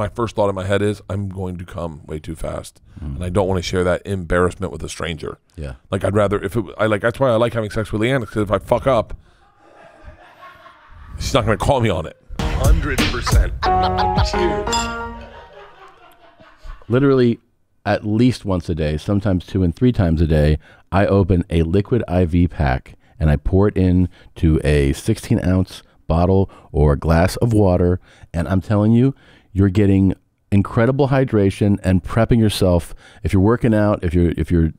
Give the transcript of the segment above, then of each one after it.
my first thought in my head is I'm going to come way too fast, Mm. and I don't want to share that embarrassment with a stranger. Yeah. Like I'd rather if it, I like that's why I like having sex with LeeAnn because if I fuck up, she's not going to call me on it. Hundred percent. Literally at least once a day, sometimes two and three times a day, I open a liquid IV pack and I pour it in to a 16 ounce bottle or glass of water. And I'm telling you, you're getting incredible hydration and prepping yourself. If you're working out, if you're if you're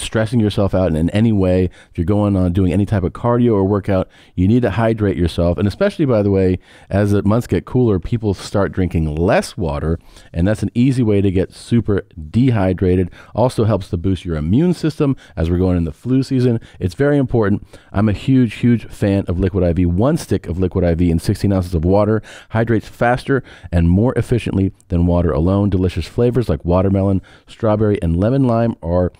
stressing yourself out in, any way, if you're going on doing any type of cardio or workout, you need to hydrate yourself. And especially, by the way, as the months get cooler, people start drinking less water, and that's an easy way to get super dehydrated. Also helps to boost your immune system as we're going in the flu season. It's very important. I'm a huge, huge fan of Liquid IV. One stick of Liquid IV in 16 ounces of water hydrates faster and more efficiently than water alone. Delicious flavors like watermelon, strawberry, and lemon lime are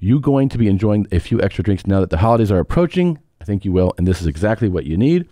you going to be enjoying a few extra drinks now that the holidays are approaching? I think you will, and this is exactly what you need.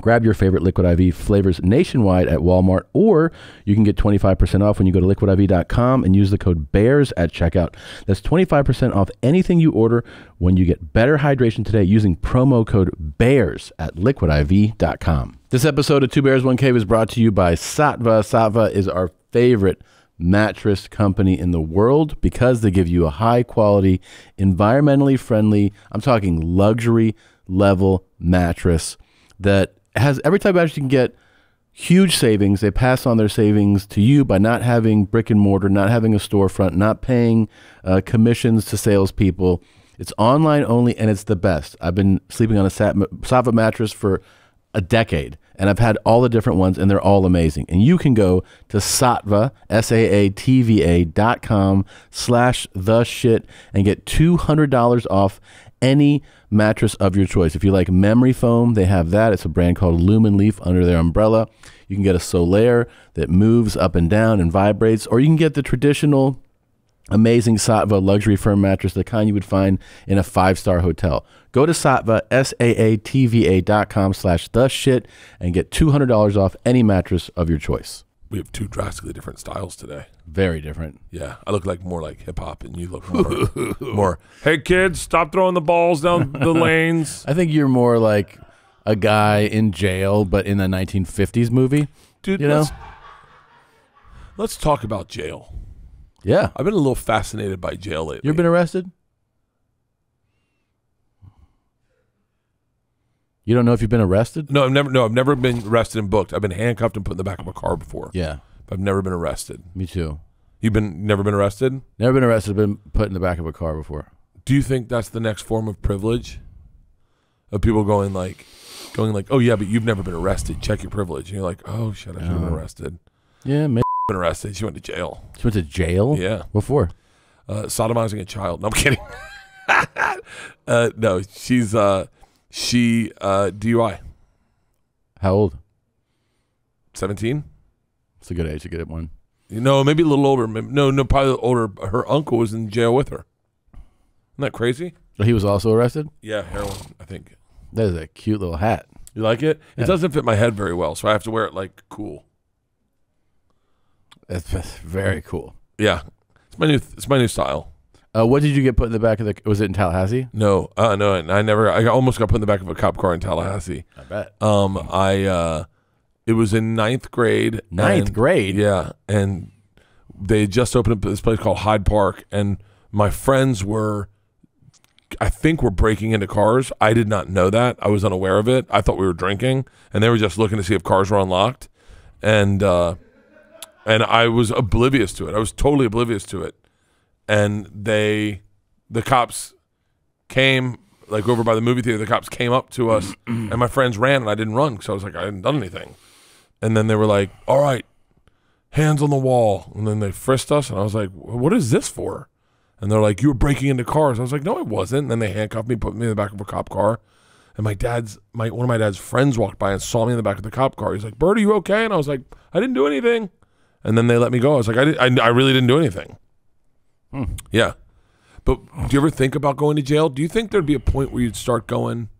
Grab your favorite Liquid IV flavors nationwide at Walmart, or you can get 25% off when you go to liquidiv.com and use the code BEARS at checkout. That's 25% off anything you order when you get better hydration today using promo code BEARS at liquidiv.com. This episode of Two Bears, One Cave is brought to you by Saatva. Saatva is our favorite mattress company in the world because they give you a high quality, environmentally friendly, I'm talking luxury level mattress that has every type of mattress you can get huge savings. They pass on their savings to you by not having brick and mortar, not having a storefront, not paying uh, commissions to salespeople. It's online only and it's the best. I've been sleeping on a Saatva mattress for a decade and I've had all the different ones and they're all amazing. And you can go to Saatva, S-A-A-T-V-A dot com slash the shit and get $200 off any mattress of your choice. If you like memory foam, they have that. It's a brand called Loom & Leaf under their umbrella. You can get a Solaire that moves up and down and vibrates, or you can get the traditional amazing Saatva luxury firm mattress, the kind you would find in a five-star hotel. Go to Saatva, S-A-A-T-V-A dot com slash the shit and get $200 off any mattress of your choice. We have two drastically different styles today. Very different. Yeah, I look like more like hip hop, and you look more, more. Hey kids, stop throwing the balls down the lanes, I think you're more like a guy in jail, but in a 1950s movie. dude. You know? let's, let's talk about jail. Yeah. I've been a little fascinated by jail lately. You've been arrested? You don't know if you've been arrested? No, I've never. No, I've never been arrested and booked. I've been handcuffed and put in the back of a car before. Yeah, But I've never been arrested. me too. You've been never been arrested. Never been arrested, been put in the back of a car before. Do you think that's the next form of privilege? Of people going like, going like, oh yeah, but you've never been arrested. Check your privilege. And you're like, oh shit, I should have been Oh. arrested. Yeah, maybe. Been arrested. She went to jail. She went to jail? Yeah. What for? uh, sodomizing a child. No, I'm kidding. uh, no, she's uh, she uh, DUI, How old? seventeen. It's a good age to get it one. You know, maybe a little older. Maybe, no, no, probably older. Her uncle was in jail with her. Isn't that crazy? He was also arrested? Yeah, heroin. I think. That is a cute little hat. You like it? It Yeah. doesn't fit my head very well, so I have to wear it like cool. That's very cool. Yeah, it's my new. It's my new style. Uh, what did you get put in the back of the? Was it in Tallahassee? No, uh, no, I never. I almost got put in the back of a cop car in Tallahassee. I bet. Um, I uh, it was in ninth grade. Ninth and- grade. Yeah, and they just opened up this place called Hyde Park, and my friends were, I think, were breaking into cars. I did not know that. I was unaware of it. I thought we were drinking, and they were just looking to see if cars were unlocked, and uh, and I was oblivious to it. I was totally oblivious to it, and they, the cops, came like over by the movie theater. The cops came up to us, and my friends ran, and I didn't run because I was like I hadn't done anything, and then they were like, "All right." hands on the wall. And then they frisked us, and I was like, what is this for? And they're like, you were breaking into cars. I was like, no, I wasn't. And then they handcuffed me, put me in the back of a cop car. And my dad's, my one of my dad's friends walked by and saw me in the back of the cop car. He's like, Bert, are you okay? And I was like, I didn't do anything. And then they let me go. I was like, I, did, I, I really didn't do anything. Yeah. But do you ever think about going to jail? Do you think there'd be a point where you'd start going,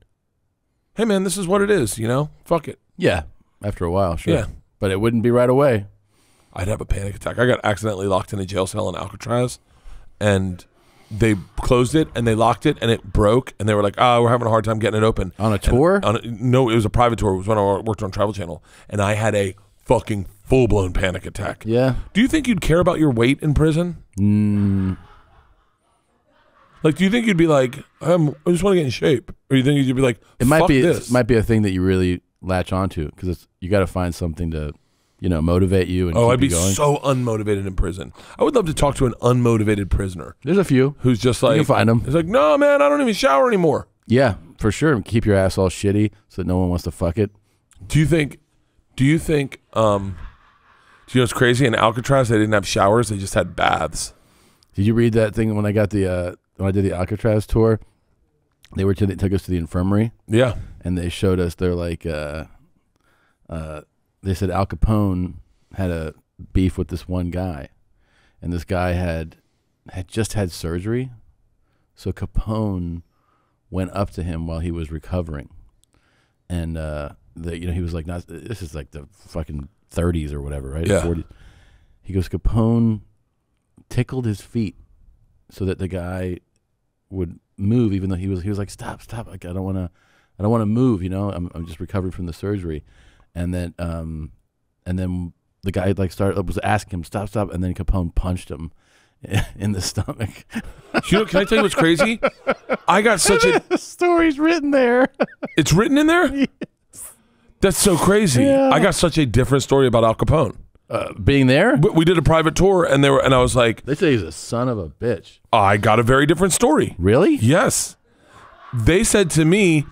hey, man, this is what it is, you know? Fuck it. Yeah. After a while, sure. Yeah. But it wouldn't be right away. I'd have a panic attack. I got accidentally locked in a jail cell in Alcatraz, and they closed it and they locked it and it broke and they were like, "Ah, we're having a hard time getting it open." On a tour? on a, no, it was a private tour. It was when I worked on Travel Channel, and I had a fucking full blown panic attack. Yeah. Do you think you'd care about your weight in prison? Mm, Like, do you think you'd be like, um, I just want to get in shape, or you think you'd be like, it might "Fuck be this. it might be a thing that you really latch onto because it's you got to find something to, you know, motivate you and Oh, I'd be going. so unmotivated in prison. I would love to talk to an unmotivated prisoner There's a few. who's just like, You find 'em. It's like, no, man, I don't even shower anymore. Yeah, for sure. Keep your ass all shitty so that no one wants to fuck it. Do you think? Do you think? Um, do you know what's crazy? In Alcatraz, they didn't have showers; they just had baths. Did you read that thing when I got the uh, when I did the Alcatraz tour? They were to, they took us to the infirmary Yeah, and they showed us. They're like, uh, uh, they said Al Capone had a beef with this one guy, and this guy had had just had surgery, so Capone went up to him while he was recovering, and uh, the you know he was like, not this is like the fucking 30s or whatever, right? Yeah. 40s. He goes, Capone tickled his feet so that the guy would move, even though he was he was like, stop, stop, like I don't want to, I don't want to move, you know, I'm I'm just recovering from the surgery, and then um, and then the guy like started was asking him stop, stop, and then Capone punched him in the stomach. you know, can I tell you what's crazy? I got such a. the story's written there. It's written in there. That's so crazy. Yeah. I got such a different story about Al Capone. Uh, being there, But we did a private tour, and they were, and I was like, they say he's a son of a bitch. I got a very different story. Really? Yes. They said to me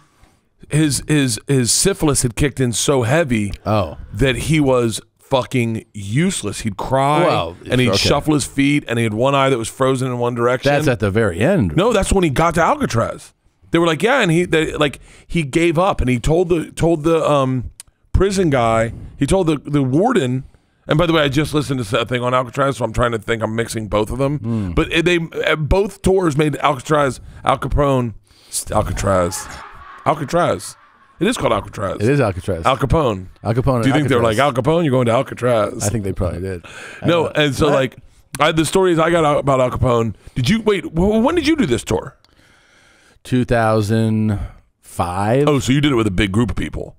his his his syphilis had kicked in so heavy Oh, that he was fucking useless. He'd cry Well, and he'd okay. shuffle his feet and he had one eye that was frozen in one direction. that's at the very end. no, that's when he got to Alcatraz. They were like, yeah, and he they, like he gave up and he told the told the um prison guy, he told the the warden and by the way, I just listened to that thing on Alcatraz, so I'm trying to think I'm mixing both of them. Hmm. But they uh, both tours made Alcatraz, Al Capone, Alcatraz, Alcatraz. It is called Alcatraz. It is Alcatraz. Al Capone. Al Capone. Do you think they're like Al Capone? You're going to Alcatraz? I think they probably did. I no, and so What? like, I, the stories I got out about Al Capone. Did you wait? When did you do this tour? 2005. Oh, so you did it with a big group of people.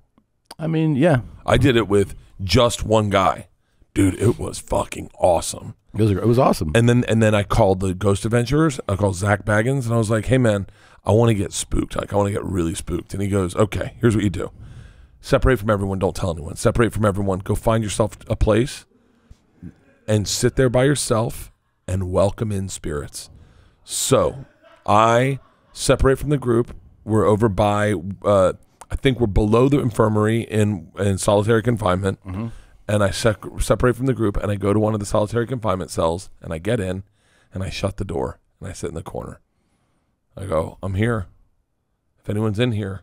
I mean, yeah, I did it with just one guy. Dude, it was fucking awesome. it was, it was awesome. And then and then I called the Ghost Adventurers. I called Zak Bagans and I was like, "Hey man, I want to get spooked. Like I want to get really spooked." And he goes, "Okay, here's what you do: separate from everyone. Don't tell anyone. Separate from everyone. Go find yourself a place and sit there by yourself and welcome in spirits." So I separate from the group. We're over by, uh, I think we're below the infirmary in in solitary confinement and I sec- separate from the group and I go to one of the solitary confinement cells and I get in and I shut the door and I sit in the corner. I go, I'm here. If anyone's in here,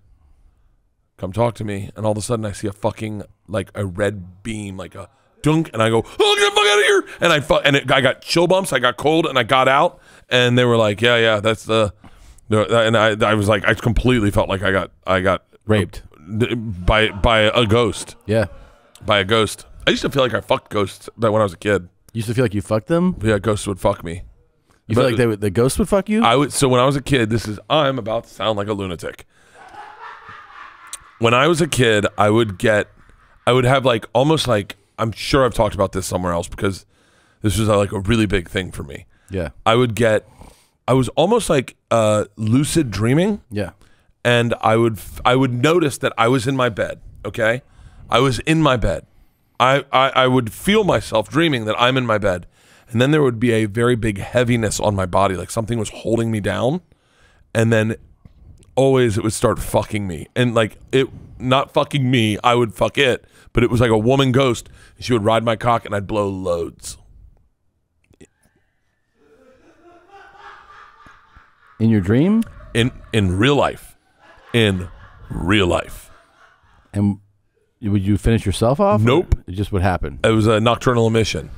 come talk to me. And all of a sudden I see a fucking like a red beam, like a dunk, and I go, oh, get the fuck out of here! And I fu- and it, I got chill bumps. I got cold, and I got out, and they were like, yeah, yeah, that's the. The and I, I was like, I completely felt like I got, I got Raped. by by a ghost Yeah. by a ghost. I used to feel like I fucked ghosts back when I was a kid. You used to feel like you fucked them. Yeah, ghosts would fuck me. You feel like they would, the ghost would fuck you. I would. So when I was a kid, this is I'm about to sound like a lunatic. When I was a kid, I would get, I would have like almost like I'm sure I've talked about this somewhere else because this was like a really big thing for me. yeah. I would get, I was almost like uh, lucid dreaming. Yeah. and I would I would notice that I was in my bed. Okay, I was in my bed. I, I I would feel myself dreaming that I'm in my bed, and then there would be a very big heaviness on my body, like something was holding me down, and then always it would start fucking me, and like it not fucking me, I would fuck it, but it was like a woman ghost. She would ride my cock, and I'd blow loads. In your dream, In in real life, in real life. and would you finish yourself off? Nope. It just would happen. it was a nocturnal emission.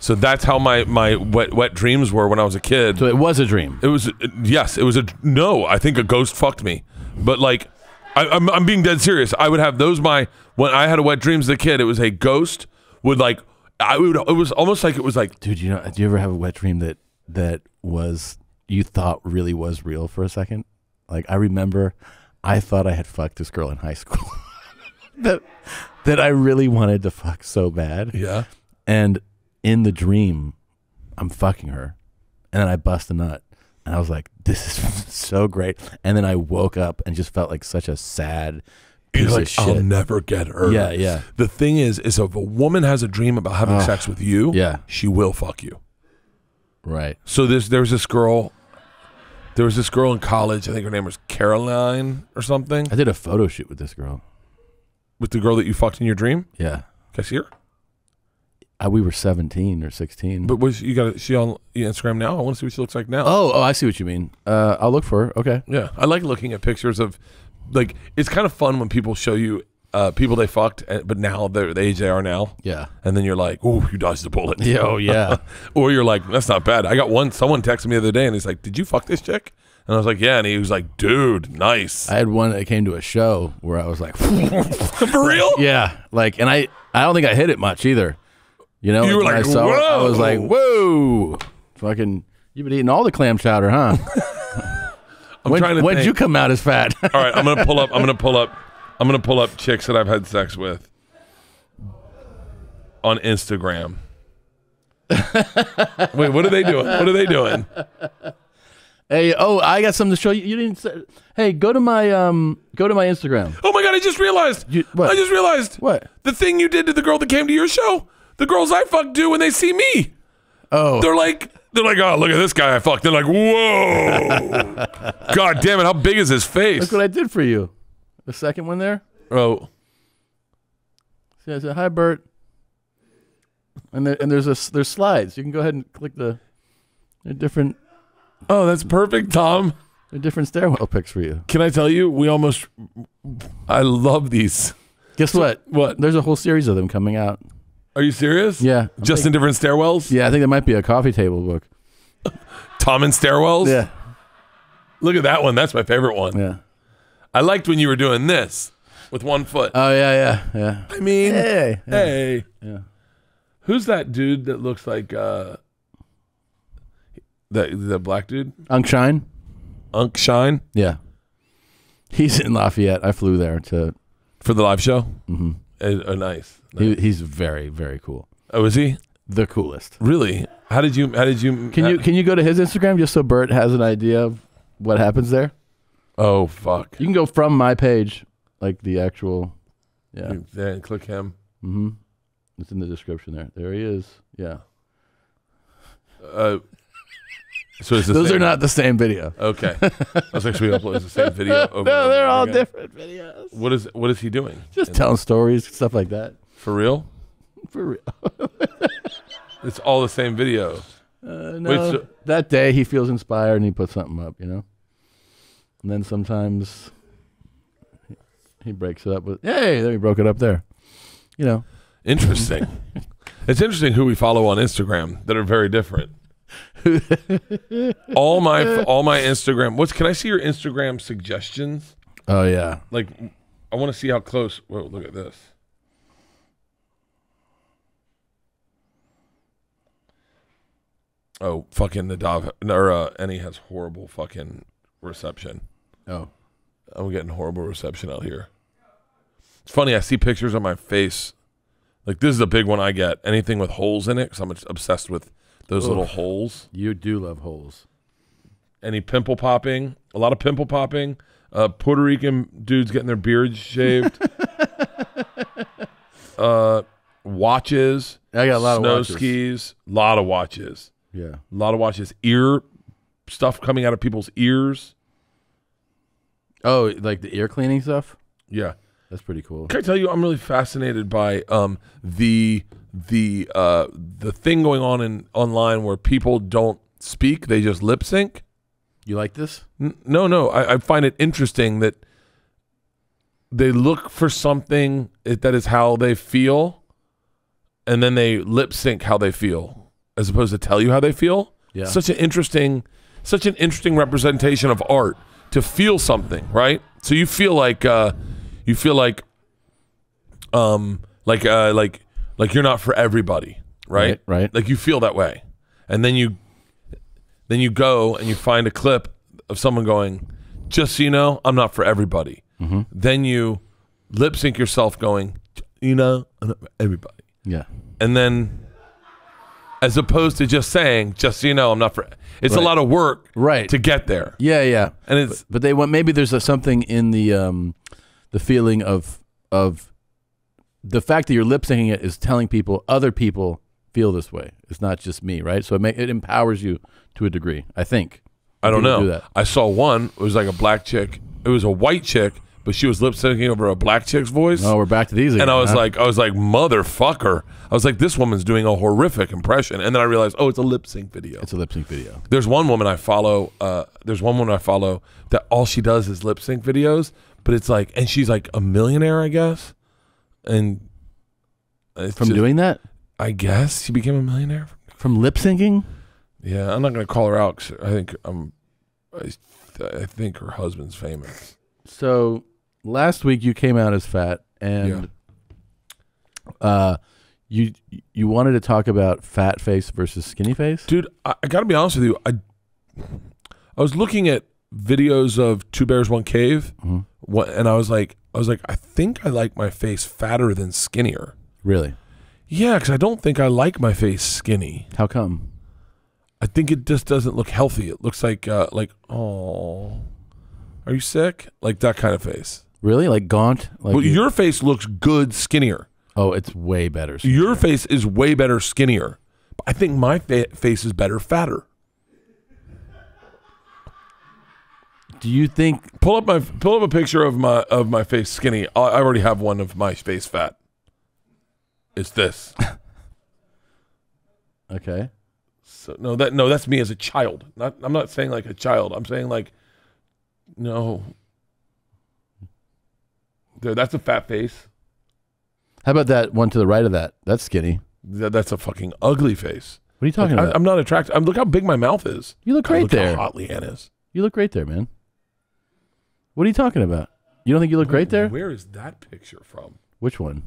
So that's how my my wet wet dreams were when I was a kid. So it was a dream. it was yes, it was a no. I think a ghost fucked me, but like I, I'm I'm being dead serious. I would have those my when I had a wet dreams as a kid. It was a ghost would like I would. It was almost like it was like Dude, you know, do you ever have a wet dream that that was you thought really was real for a second? Like I remember, I thought I had fucked this girl in high school. that that I really wanted to fuck so bad, yeah. and in the dream, I'm fucking her, and then I bust a nut, and I was like, "This is so great." And then I woke up and just felt like such a sad piece like, shit. I'll never get her. Yeah, yeah. The thing is, is if a woman has a dream about having Ugh. sex with you, Yeah. she will fuck you. right. So there's there this girl, there was this girl in college. I think her name was Caroline or something. I did a photo shoot with this girl. With the girl that you fucked in your dream. Yeah. Can I see her? I, we were 17 or 16. But was you got she on Instagram now? I want to see what she looks like now. oh, oh, I see what you mean. Uh, I'll look for her. Okay. Yeah, I like looking at pictures of, like, it's kind of fun when people show you uh, people they fucked, but now they're the age they are now, Yeah. and then you're like, "Ooh, you dodged the bullet." Yeah, oh, yeah. or you're like, "That's not bad." I got one. Someone texted me the other day, and he's like, "Did you fuck this chick?" And I was like, "Yeah," and he was like, "Dude, nice." I had one that came to a show where I was like, For real? yeah, like, and I, I don't think I hit it much either. You know, You were like, I saw it, I was like, whoa, fucking, you've been eating all the clam chowder, huh? I'm when trying to when did think. you come out as fat? All right, I'm gonna pull up. I'm gonna pull up. I'm gonna pull up chicks that I've had sex with on Instagram. Wait, what are they doing? What are they doing? hey, oh, I got something to show you. You didn't say, hey, go to my, um, go to my Instagram. Oh my god! I just realized. You- what? I just realized. What? The thing you did to the girl that came to your show. The girls I fuck do when they see me. Oh, They're like, they're like, oh, look at this guy I fucked. They're like, whoa. god damn it! How big is his face? look what I did for you. The second one there. oh, See, I said, hi, Bert. And there, and there's a there's slides. You can go ahead and click the. Different. oh, that's perfect, Tom. They're different stairwell picks for you. Can I tell you? We almost. I love these. Guess what? What? There's a whole series of them coming out. Are you serious? Yeah. Just in different stairwells? Yeah, I think there might be a coffee table book. Tom and stairwells? Yeah. Look at that one. That's my favorite one. Yeah. I liked when you were doing this with one foot. Oh yeah, yeah, yeah. I mean, Hey. Yeah. hey. Yeah. Who's that dude that looks like uh the the black dude? Unk Shine. Unk Shine Yeah. He's in Lafayette. I flew there to. for the live show? hmm Uh, uh, nice. He, he's very, very cool. Oh, is he? The coolest. Really? How did you how did you Can you can you go to his Instagram just so Bert has an idea of what happens there? Oh fuck. You can go from my page, like the actual. Yeah. Then click him. Mm-hmm. It's in the description there. There he is. Yeah. Uh so it's the Those same- are not the same video. Okay. I was like, should we upload the same video over and no, they're all again? different videos. What is what is he doing? Just telling stories, stuff like that. For real? For real. It's all the same video. Uh, no, Wait, so- that day he feels inspired and he puts something up, you know. And then sometimes he breaks it up with, "Hey, there he broke it up there," you know. Interesting. it's interesting who we follow on Instagram that are very different. all my all my Instagram. What's can I see your Instagram suggestions? Oh yeah, Like, I want to see how close. Whoa, look at this. Oh, fucking Nadav or uh, Any has horrible fucking reception. Oh I'm getting horrible reception out here. It's funny. I see pictures on my face. Like this is a big one I get. Anything with holes in it, because I'm obsessed with those little holes. you do love holes. Any pimple popping? A lot of pimple popping. Uh, Puerto Rican dudes getting their beards shaved. uh, watches. I got a lot snow of watches. skis. A lot of watches. Yeah, A lot of watches. Ear stuff coming out of people's ears. Oh, like the ear cleaning stuff. Yeah. That's pretty cool. Can I tell you, I'm really fascinated by um, the the uh, the thing going on in online where people don't speak; they just lip sync. You like this? N- No, no, I, I find it interesting that they look for something that is how they feel, and then they lip sync how they feel, as opposed to tell you how they feel. Yeah. Such an interesting, such an interesting representation of art to feel something, right? So you feel like, uh, you feel like, um, like, uh, like, like you're not for everybody. right? Right, right. Like you feel that way, and then you, then you go and you find a clip of someone going, "Just so you know, I'm not for everybody." Mm-hmm. Then you lip sync yourself going, "You know, I'm not for everybody," Yeah. and then, as opposed to just saying, "Just so you know, I'm not for," it's a lot of work, Right. to get there, Yeah, yeah. and it's But they want maybe there's a, something in the um, the feeling of of the fact that you're lip syncing it is telling people other people feel this way. It's not just me, right? So it may, it empowers you to a degree. I think. I don't know. do that. I saw one. It was like a black chick. It was a white chick, but she was lip syncing over a black chick's voice. Oh, we're back to these again. and I was huh? like, I was like, motherfucker. I was like, this woman's doing a horrific impression. And then I realized, oh, it's a lip sync video. it's a lip sync video. There's one woman I follow. Uh, there's one woman I follow that all she does is lip sync videos. But it's like, and she's like a millionaire, I guess. And it's From just- doing that? I guess she became a millionaire. From lip syncing? Yeah, I'm not gonna call her out. 'cause I think um, I, I think her husband's famous. So last week you came out as fat and uh you you wanted to talk about fat face versus skinny face? dude I, I gotta be honest with you i i was looking at videos of two bears one cave Mhm. what, and i was like i was like i think i like my face fatter than skinnier Really? yeah because i don't think i like my face skinny How come? i think it just doesn't look healthy it looks like uh like oh are you sick like that kind of face Really? Like gaunt? Like well you- your face looks good skinnier Oh, it's way better. your face is way better skinnier i think my fa- face is better fatter Do you think Pull up my pull up a picture of my of my face skinny. I I already have one of my face fat. It's this. okay. So no, that no, that's me as a child. Not I'm not saying like a child. I'm saying like no. There, that's a fat face. How about that one to the right of that? That's skinny. That, that's a fucking ugly face. What are you talking I, about? I'm not attracted. I'm, look how big my mouth is. you look God, great look there. How hot LeeAnn is. You look great there, man. What are you talking about? You don't think you look great there? Where is that picture from? Which one?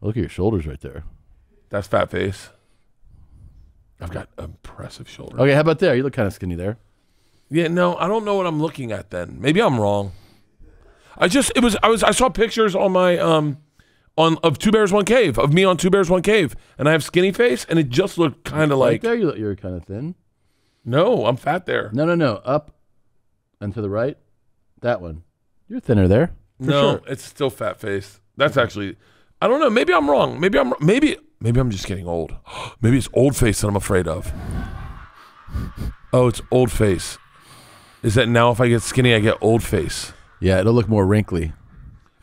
Look at your shoulders right there. That's fat face. I've got impressive shoulders. Okay, how about there? You look kind of skinny there. Yeah, no, I don't know what I'm looking at then. Maybe I'm wrong. I just it was I was I saw pictures on my um on of Two Bears One Cave of me on Two Bears One Cave and I have skinny face and it just looked kind of like there, you look, you're kind of thin. no, I'm fat there. No, no, no. Up and to the right. That one. You're thinner there. No, sure. it's still fat face. That's actually I don't know. Maybe I'm wrong. Maybe I'm maybe maybe I'm just getting old. maybe it's old face that I'm afraid of. Oh, it's old face. Is that now if I get skinny I get old face? Yeah, it'll look more wrinkly,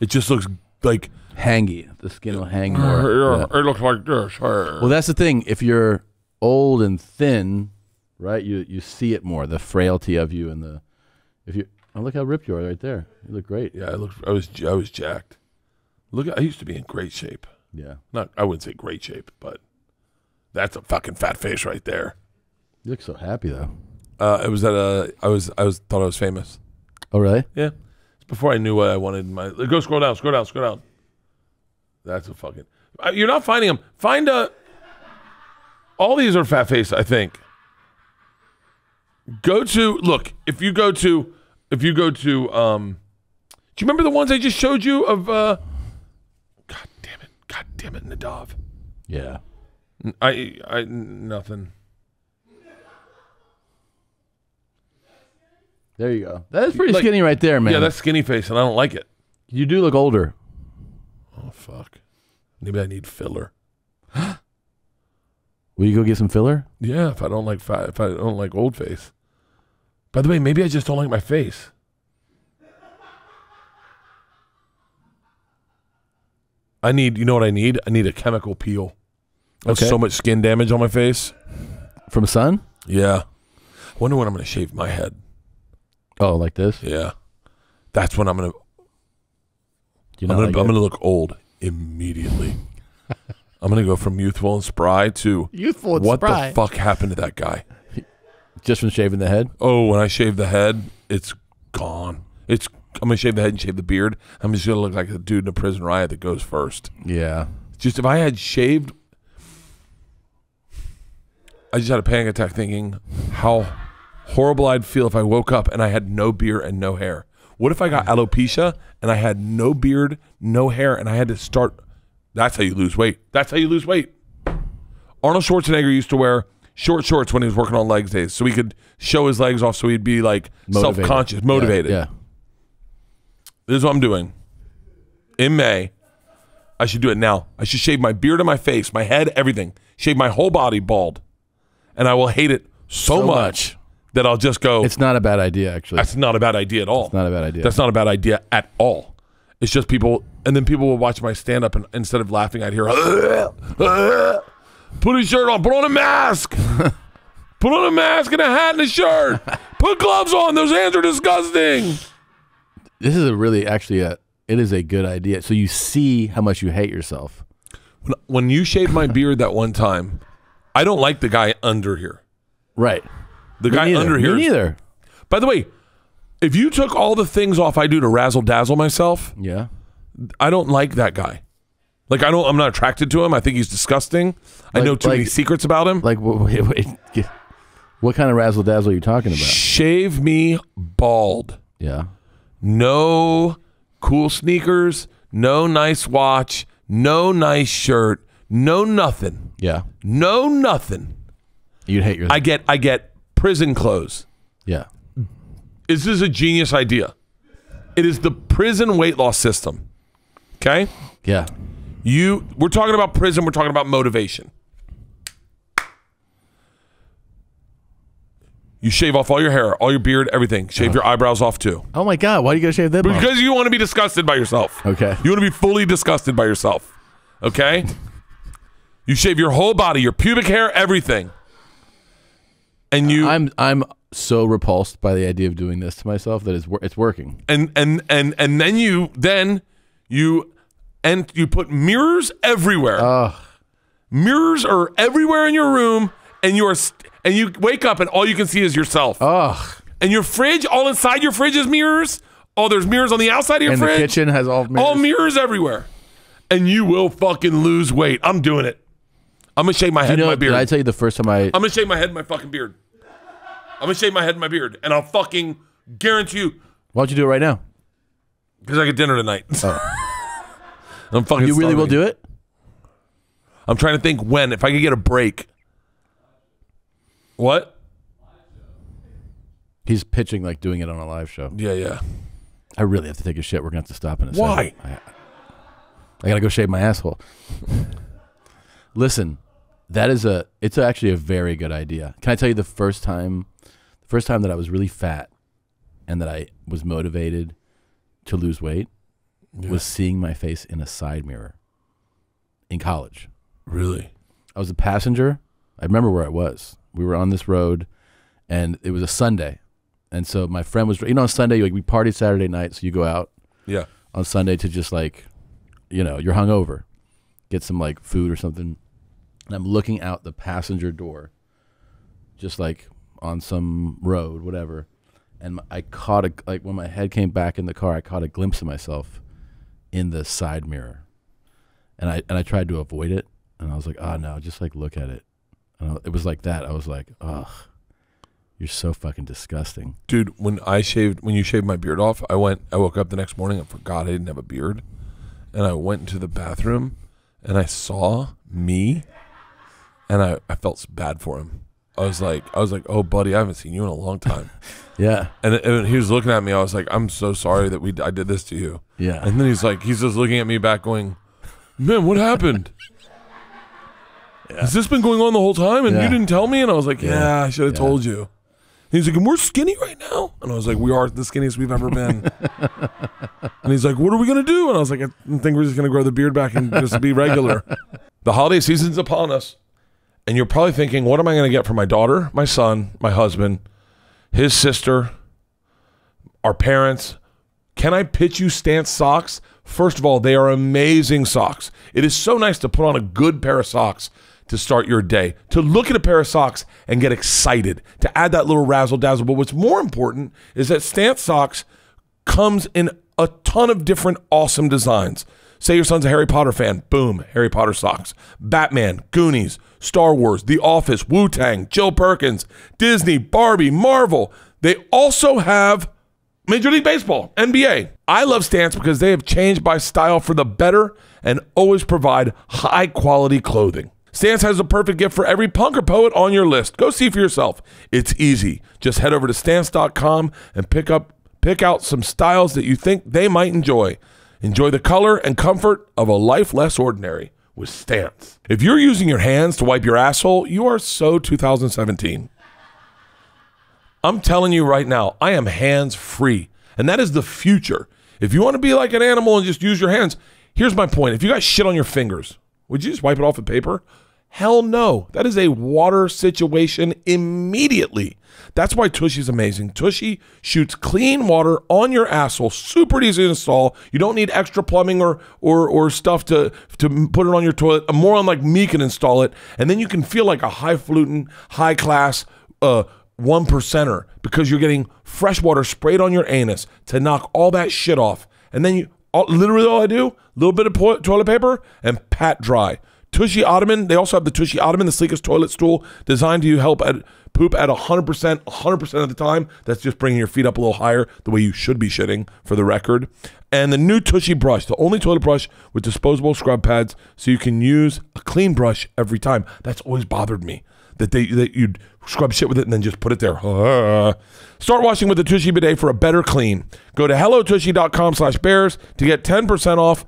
It just looks like hangy. The skin will hang more. Yeah. it looks like this. Well, that's the thing. If you're old and thin, right, you you see it more. The frailty of you and the if you oh look how ripped you are right there. You look great. Yeah, I look. I was. I was jacked. Look, I used to be in great shape. Yeah, Not. I wouldn't say great shape, but that's a fucking fat face right there. you look so happy though. Uh, it was at a. I was. I was. Thought I was famous. Oh really? Yeah. Before I knew what I wanted. In my go scroll down. Scroll down. Scroll down. That's a fucking. Uh, you're not finding them. Find a. All these are fat face. I think. Go to look. If you go to, if you go to, um, do you remember the ones I just showed you of? uh God damn it! God damn it, Nadav. Yeah. I I nothing. There you go. That is pretty Like- skinny right there, man. Yeah, that's skinny face, and I don't like it. you do look older. Oh fuck. Maybe I need filler. Will you go get some filler? Yeah, if I don't like fat, if I don't like old face. By the way, maybe I just don't like my face. I need, you know what I need? I need a chemical peel. That's Okay. so much skin damage on my face. From sun? Yeah. I Wonder when I'm going to shave my head. Oh, like this? Yeah. That's when I'm going to Do you I'm gonna, like I'm it? gonna look old immediately. I'm gonna go from youthful and spry to Youthful and what the fuck happened to that guy? Just from shaving the head? Oh, when I shave the head, it's gone. It's I'm gonna shave the head and shave the beard. I'm just gonna look like the dude in a prison riot that goes first. Yeah. Just if I had shaved, I just had a panic attack thinking how horrible I'd feel if I woke up and I had no beard and no hair. What if I got mm. alopecia and I had no beard, no hair, and I had to start? That's how you lose weight. That's how you lose weight. Arnold Schwarzenegger used to wear short shorts when he was working on legs days, so he could show his legs off, so he'd be like self Motivated. conscious, Yeah, motivated. Yeah. This is what I'm doing. In May, I should do it now. I should shave my beard and my face, my head, everything. Shave my whole body bald. And I will hate it so, So much, much. That I'll just go, It's not a bad idea, actually. that's not a bad idea at all. It's not a bad idea. That's not a bad idea at all. It's just people, and then people will watch my stand up, and instead of laughing, I'd hear, put a shirt on, put on a mask, put on a mask and a hat and a shirt, put gloves on. Those hands are disgusting. this is a really actually a it is a good idea. So you see how much you hate yourself. When, when you shaved my beard that one time, I don't like the guy under here. Right. The Me guy neither. under Me here. neither. By the way, if you took all the things off I do to razzle dazzle myself, Yeah. I don't like that guy. Like I don't. I'm not attracted to him. I think he's disgusting. I Like- know too many like- secrets about him. Like wait, wait, wait. Get- what kind of razzle dazzle are you talking about? Shave me bald. Yeah. No cool sneakers. No nice watch. No nice shirt. No nothing. Yeah. No nothing. You'd hate your. I get. I get prison clothes. yeah. This is a genius idea. It is the prison weight loss system. Okay? Yeah. You we're talking about prison, we're talking about motivation. You shave off all your hair, all your beard, everything. Shave uh-huh. your eyebrows off too. Oh my god, why do you gotta shave that? bump? Because you want to be disgusted by yourself. Okay. You want to be fully disgusted by yourself. Okay? You shave your whole body, your pubic hair, everything. And you I'm I'm so repulsed by the idea of doing this to myself that it's it's working. and and and and then you then you and you put mirrors everywhere. Ugh. mirrors are everywhere in your room, and you are and you wake up and all you can see is yourself. Ugh. and your fridge, all inside your fridge is mirrors. Oh, there's mirrors on the outside of your And the kitchen has all mirrors. all mirrors everywhere, and you will fucking lose weight. I'm doing it. I'm gonna shave my head you know, and my beard. did I tell you the first time I I'm gonna shave my head and my fucking beard. I'm gonna shave my head and my beard, and I'll fucking guarantee you Why don't you do it right now? because I get dinner tonight. Oh. I'm fucking. You really will do it? I'm trying to think when if I could get a break. What? He's pitching like doing it on a live show. Yeah, yeah. I really have to take a shit. We're gonna have to stop in a Why? second. I, I gotta go shave my asshole. Listen, that is a. It's actually a very good idea. Can I tell you the first time, the first time that I was really fat, and that I was motivated to lose weight, was seeing my face in a side mirror. In college, Really? I was a passenger. I remember where I was. We were on this road, and it was a Sunday, and so my friend was. You know, on Sunday, like we party Saturday night, so you go out Yeah. on Sunday to just like, you know, you're hungover, get some like food or something. And I'm looking out the passenger door, just like on some road, whatever. And I caught a like when my head came back in the car, I caught a glimpse of myself in the side mirror, and I and I tried to avoid it, and I was like, oh no, just like look at it. And I- it was like that. I was like, ugh, you're so fucking disgusting. Dude, when I shaved when you shaved my beard off, I went I woke up the next morning and forgot I didn't have a beard. And I went into the bathroom and I saw me and I, I felt bad for him. I was like I was like, "Oh buddy, I haven't seen you in a long time." Yeah, and, and he was looking at me. I was like, "I'm so sorry that we I did this to you." yeah. And then he's like, he's just looking at me back, going, "Man, what happened? Has this been going on the whole time and Yeah. you didn't tell me?" And I was like, "Yeah, Yeah. I should have Yeah. told you." He's like, "And we're skinny right now," and I was like, "We are the skinniest we've ever been." and he's like, "What are we gonna do?" And I was like, "I think we're just gonna grow the beard back and just be regular." the holiday season's upon us, and you're probably thinking, "What am I gonna get for my daughter, my son, my husband, his sister, our parents?" Can I pitch you Stance socks? First of all, they are amazing socks. It is so nice to put on a good pair of socks to start your day, to look at a pair of socks and get excited, to add that little razzle dazzle. But what's more important is that Stance socks comes in a ton of different awesome designs. Say your son's a Harry Potter fan. Boom, Harry Potter socks. Batman, Goonies, Star Wars, The Office, Wu Tang, Jill Perkins, Disney, Barbie, Marvel. They also have Major League Baseball, NBA. I love Stance because they have changed my style for the better and always provide high quality clothing. Stance has a perfect gift for every punk or poet on your list. Go see for yourself. It's easy. Just head over to stance.com and pick up pick out some styles that you think they might enjoy. Enjoy the color and comfort of a life less ordinary with Stance. If you're using your hands to wipe your asshole, you are so 2017. I'm telling you right now, I am hands free. And that is the future. If you want to be like an animal and just use your hands, here's my point. If you got shit on your fingers, would you just wipe it off with paper? Hell no. That is a water situation immediately. That's why Tushy's amazing. Tushy shoots clean water on your asshole, super easy to install. You don't need extra plumbing or or or stuff to to put it on your toilet. A moron like me can install it, and then you can feel like a highfalutin, high class uh one percenter because you're getting fresh water sprayed on your anus to knock all that shit off. And then you all, literally all I do, a little bit of toilet paper and pat dry. Tushy Ottoman, they also have the Tushy Ottoman, the sleekest toilet stool designed to help at poop at 100%, 100% of the time. That's just bringing your feet up a little higher, the way you should be shitting, for the record. And the new Tushy brush, the only toilet brush with disposable scrub pads, so you can use a clean brush every time. That's always bothered me that they that you'd scrub shit with it and then just put it there. Start washing with the Tushy bidet for a better clean. Go to hellotushy.com slash bears to get 10% off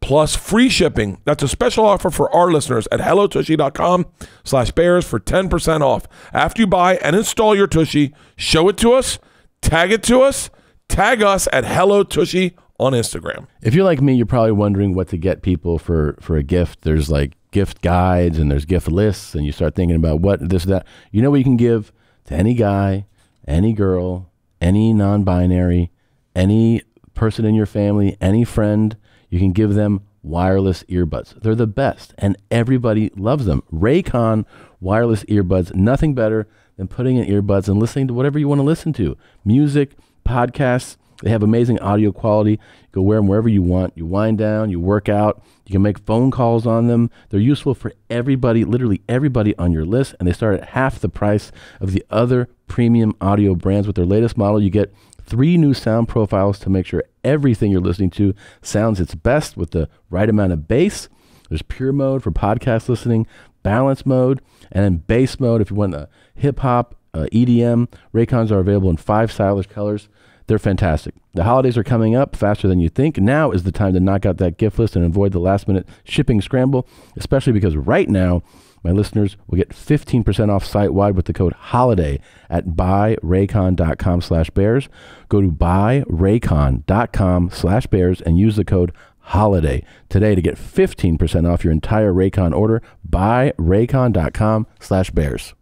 plus free shipping. That's a special offer for our listeners at hellotushy.com slash bears for 10% off. After you buy and install your Tushy, show it to us, tag it to us, tag us at Hello Tushy on Instagram. If you're like me, you're probably wondering what to get people for for a gift. There's like gift guides and there's gift lists, and you start thinking about what this that. You know what you can give to any guy, any girl, any non-binary, any person in your family, any friend. You can give them wireless earbuds. They're the best, and everybody loves them. Raycon wireless earbuds. Nothing better than putting in earbuds and listening to whatever you want to listen to. Music, podcasts. They have amazing audio quality. You go wear them wherever you want. You wind down, you work out, you can make phone calls on them. They're useful for everybody, literally everybody on your list, and they start at half the price of the other premium audio brands. With their latest model, you get three new sound profiles to make sure everything you're listening to sounds its best with the right amount of bass. There's pure mode for podcast listening, balance mode, and then bass mode if you want the hip hop, uh, EDM. Raycons are available in five stylish colors. They're fantastic. The holidays are coming up faster than you think. Now is the time to knock out that gift list and avoid the last minute shipping scramble, especially because right now, my listeners will get 15% off site wide with the code HOLIDAY at buyraycon.com slash bears. Go to buyraycon.com slash bears and use the code HOLIDAY today to get 15% off your entire Raycon order. Buyraycon.com slash bears.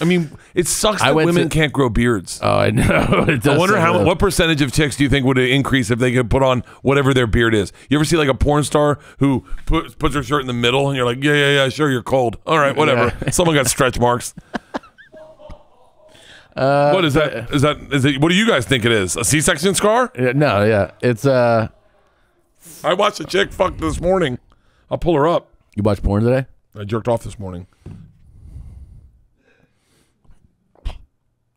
I mean, it sucks I that went women to- can't grow beards. Oh, I know. It I does wonder sound how rough. what percentage of chicks do you think would increase if they could put on whatever their beard is? You ever see like a porn star who put, puts her shirt in the middle and you're like, yeah, yeah, yeah, sure, you're cold. All right, whatever. Someone got stretch marks. Uh, what is that? Is that is it? What do you guys think it is? A C-section scar? Yeah, no, yeah. It's, uh, I watched a chick fuck this morning. I'll pull her up. you watch porn today? I jerked off this morning.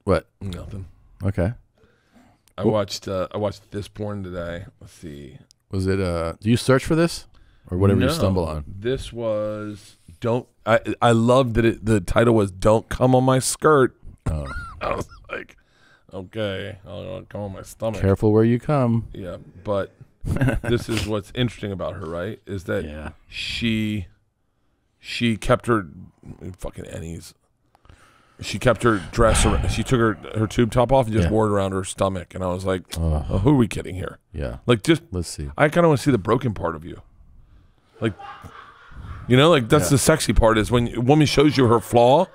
What? Nothing. Okay. I watched uh, I watched this porn today. Let's see. Was it, uh, do you search for this or whatever you stumble on? This was don't I I love that it the title was Don't Come on My Skirt. Oh. I was like, okay, I'll come on my stomach. Careful where you come. Yeah, but this is what's interesting about her, right? Is that Yeah. she she kept her fucking Ennies. She kept her dress. ar- She took her her tube top off and just Yeah. wore it around her stomach, and I was like, Oh, oh, "Who are we kidding here?" yeah. Like, just Let's see. I kind of want to see the broken part of you. Like, you know, like that's Yeah. the sexy part is when a woman shows you her flaw,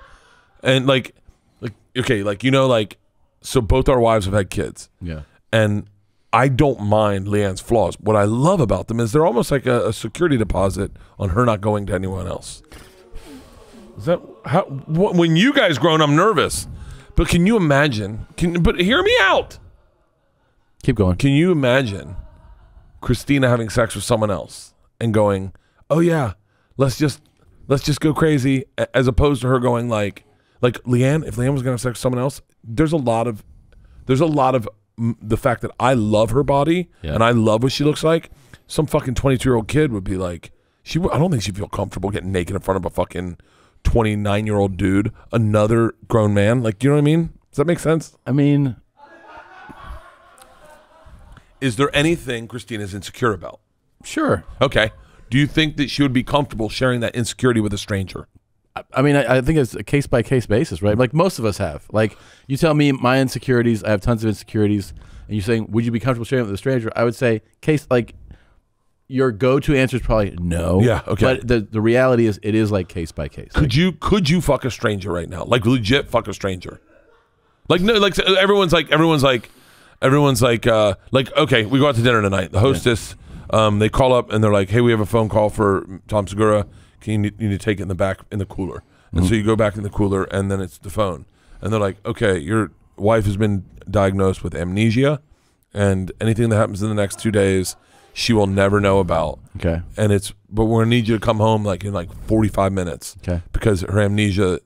and like, like okay, like you know, like so both our wives have had kids, Yeah. and I don't mind LeeAnn's flaws. What I love about them is they're almost like a, a security deposit on her not going to anyone else. Is that how? wh- When you guys grown, I'm nervous, but can you imagine? Can but hear me out. Keep going. Can you imagine Christina having sex with someone else and going, "Oh yeah, let's just let's just go crazy," as opposed to her going like, like LeeAnn. If LeeAnn was gonna have sex with someone else, there's a lot of there's a lot of the fact that I love her body Yeah. and I love what she looks like. Some fucking 22 year old kid would be like, she. w- I don't think she'd feel comfortable getting naked in front of a fucking 29 year old dude, another grown man. Like, you know what I mean? Does that make sense? I mean, Is there anything Christina's insecure about? sure. Okay. Do you think that she would be comfortable sharing that insecurity with a stranger? I- I mean, I, I think it's a case by case basis, right? Like most of us have. Like you tell me my insecurities, I have tons of insecurities, and you're saying, would you be comfortable sharing it with a stranger? I would say, case like your go to answer is probably no. Yeah, okay. But the the reality is, it is like case by case. Could you could you fuck a stranger right now? Like legit fuck a stranger? Like no, like everyone's like everyone's like everyone's like uh like okay, we go out to dinner tonight. The hostess um they call up and they're like, "Hey, we have a phone call for Tom Segura. Can you you need to take it in the back in the cooler?" And so you go back in the cooler and then it's the phone. And they're like, "Okay, your wife has been diagnosed with amnesia and anything that happens in the next 2 days, she will never know about." Okay. and it's but we're gonna need you to come home like in like 45 minutes. Okay. because her amnesia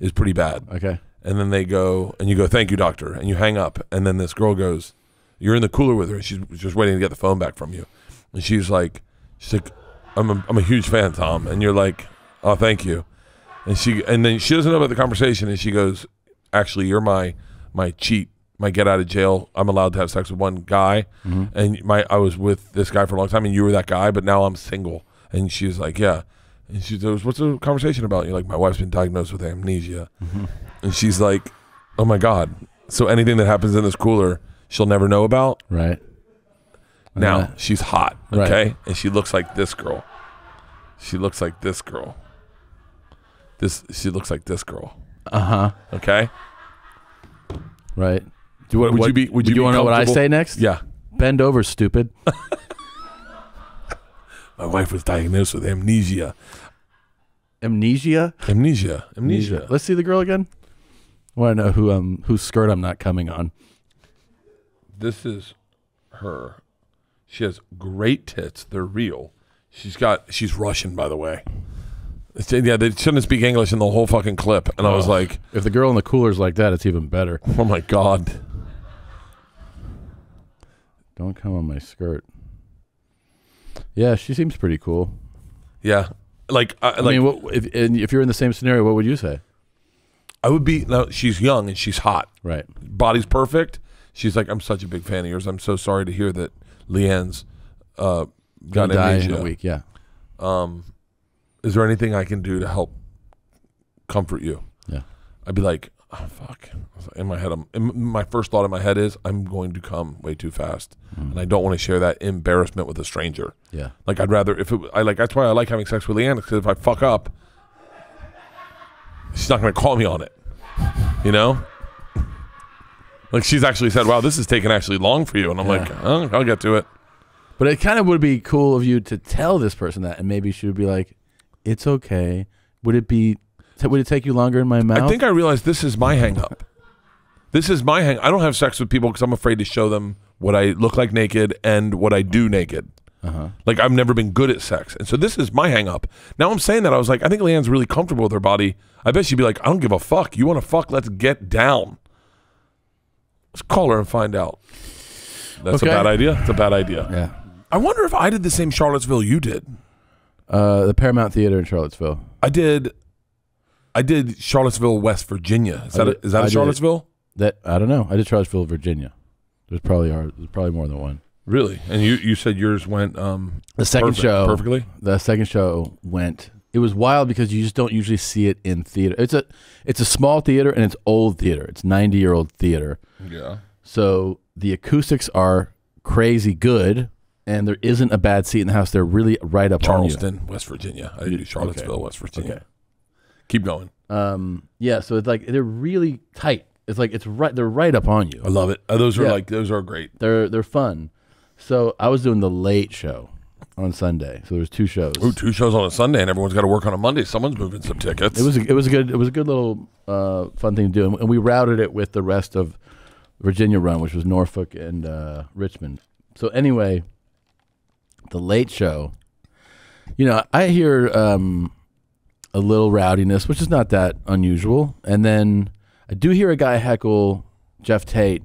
is pretty bad. Okay. and then they go and you go thank you doctor. And you hang up. And then this girl goes you're in the cooler with her. And she's just waiting to get the phone back from you. And she's like she's like i'm a, I'm a huge fan tom. And you're like oh thank you. And she and then she doesn't know about the conversation. And she goes actually you're my my cheat my get out of jail i'm allowed to have sex with one guy. And my i was with this guy for a long time and you were that guy but now i'm single. And she's like yeah. And she goes what's the conversation about? And you're like my wife's been diagnosed with amnesia. And she's like oh my god. So anything that happens in this cooler she'll never know about. Right. now she's hot Right. okay? And she looks like this girl. She looks like this girl. This she looks like this girl. Uh huh. okay? Right. Do what, Would what- you be- would you be want to know what I say next? yeah Bend over, stupid. my wife was diagnosed with amnesia Amnesia. amnesia amnesia Let's see the girl again. I Want to know who um whose skirt I'm not coming on? this is her she has great tits they're real she's got she's russian by the way It's- yeah they shouldn't speak english in the whole fucking clip and i was Oh. like If the girl in the cooler's like that, it's even better. oh my god Don't come on my skirt. Yeah, she seems pretty cool. yeah like I, I like mean, what, if and if you're in the same scenario, what would you say? I would be now she's young and she's hot Right. body's perfect. She's like, I'm such a big fan of yours. I'm so sorry to hear that LeeAnn's uh, got Gonna die in a week. Yeah. Um, is there anything I can do to help comfort you? Yeah. I'd be like, oh fuck. In my head, I'm. In my first thought in my head is, I'm going to come way too fast, hmm. and I don't want to share that embarrassment with a stranger. Yeah. Like I'd rather if it. I like that's why I like having sex with LeeAnn because if I fuck up, she's not going to call me on it. You know. Like she's actually said, "Wow, this is taking actually long for you," and I'm like, oh, "I'll get to it." But it kind of would be cool of you to tell this person that, and maybe she would be like, "It's okay." Would it be? Would it take you longer in my mouth? I think I realized this is my hang up. This is my hang. I don't have sex with people because I'm afraid to show them what I look like naked and what I do naked. Uh-huh. Like I've never been good at sex, and so this is my hang up. Now I'm saying that I was like, I think LeeAnn's really comfortable with her body. I bet she'd be like, I don't give a fuck. You want to fuck? Let's get down. Let's call her and find out. That's Okay. a bad idea. It's a bad idea. Yeah. I wonder if I did the same Charlottesville you did. Uh, the Paramount Theater in Charlottesville. I did. I did Charlottesville, West Virginia. Is I that did- a, is that I a did- Charlottesville? That I don't know. I did Charlottesville, Virginia. There's probably are there's probably more than one. Really? And you you said yours went um The second perfect- show perfectly. The second show went. It was wild because you just don't usually see it in theater. It's a it's a small theater and it's old theater. It's 90 year old theater. Yeah. So the acoustics are crazy good, and there isn't a bad seat in the house. They're really right up Charleston, West Virginia. I did do Charlottesville, okay. West Virginia. Okay. Keep going. Um, yeah. So it's like they're really tight. It's like it's right. They're right up on you. I love it. Uh, those are Yeah. like those are great. They're they're fun. So I was doing the late show on Sunday. So there's two shows. Ooh, two shows on a Sunday and everyone's got to work on a Monday. Someone's moving some tickets. It was a, it was a good it was a good little uh, fun thing to do, and- and we routed it with the rest of Virginia run, which was Norfolk and uh, Richmond. So anyway, The Late Show. You know, I hear um, a little rowdiness, which is not that unusual, and then I do hear a guy heckle Jeff Tate,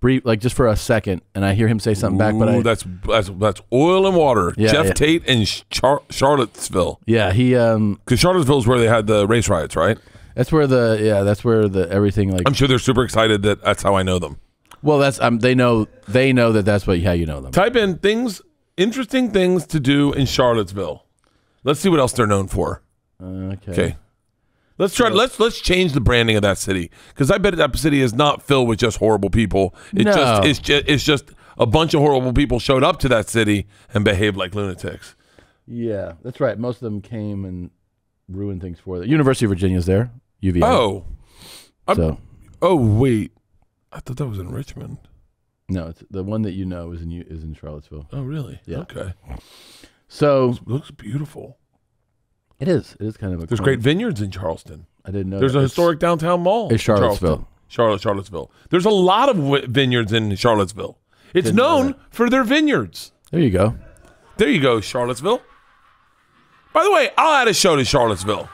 brief, like just for a second, and I hear him say something back, but Ooh, I, that's that's that's oil and water. Yeah, Jeff yeah. Tate and Char- Charlottesville, yeah, he um, because Charlottesville is where they had the race riots, right? that's where the yeah, that's where the everything like I'm sure they're super excited that that's how I know them. well, that's um, they know they know that that's what how you know them. Type in things, interesting things to do in Charlottesville. Let's see what else they're known for. Uh, okay. Okay. Let's try. Let's let's change the branding of that city because I bet that city is not filled with just horrible people. It No. just it's just it's just a bunch of horrible people showed up to that city and behaved like lunatics. Yeah, that's right. Most of them came and ruined things for the University of Virginia's there. UVA. Oh, I'm- so oh wait, I thought that was in Richmond. no, it's the one that you know is in is in Charlottesville. Oh really? Yeah. Okay. So It looks beautiful. It is. It is kind of a. There's corner. great vineyards in Charleston. I didn't know. There's that. a It's- historic downtown mall. it's in Charlottesville. Charleston. Charlotte, Charlottesville. There's a lot of vineyards in Charlottesville. It's Didn't known for their vineyards. There you go. There you go, Charlottesville. By the way, I'll add a show to Charlottesville.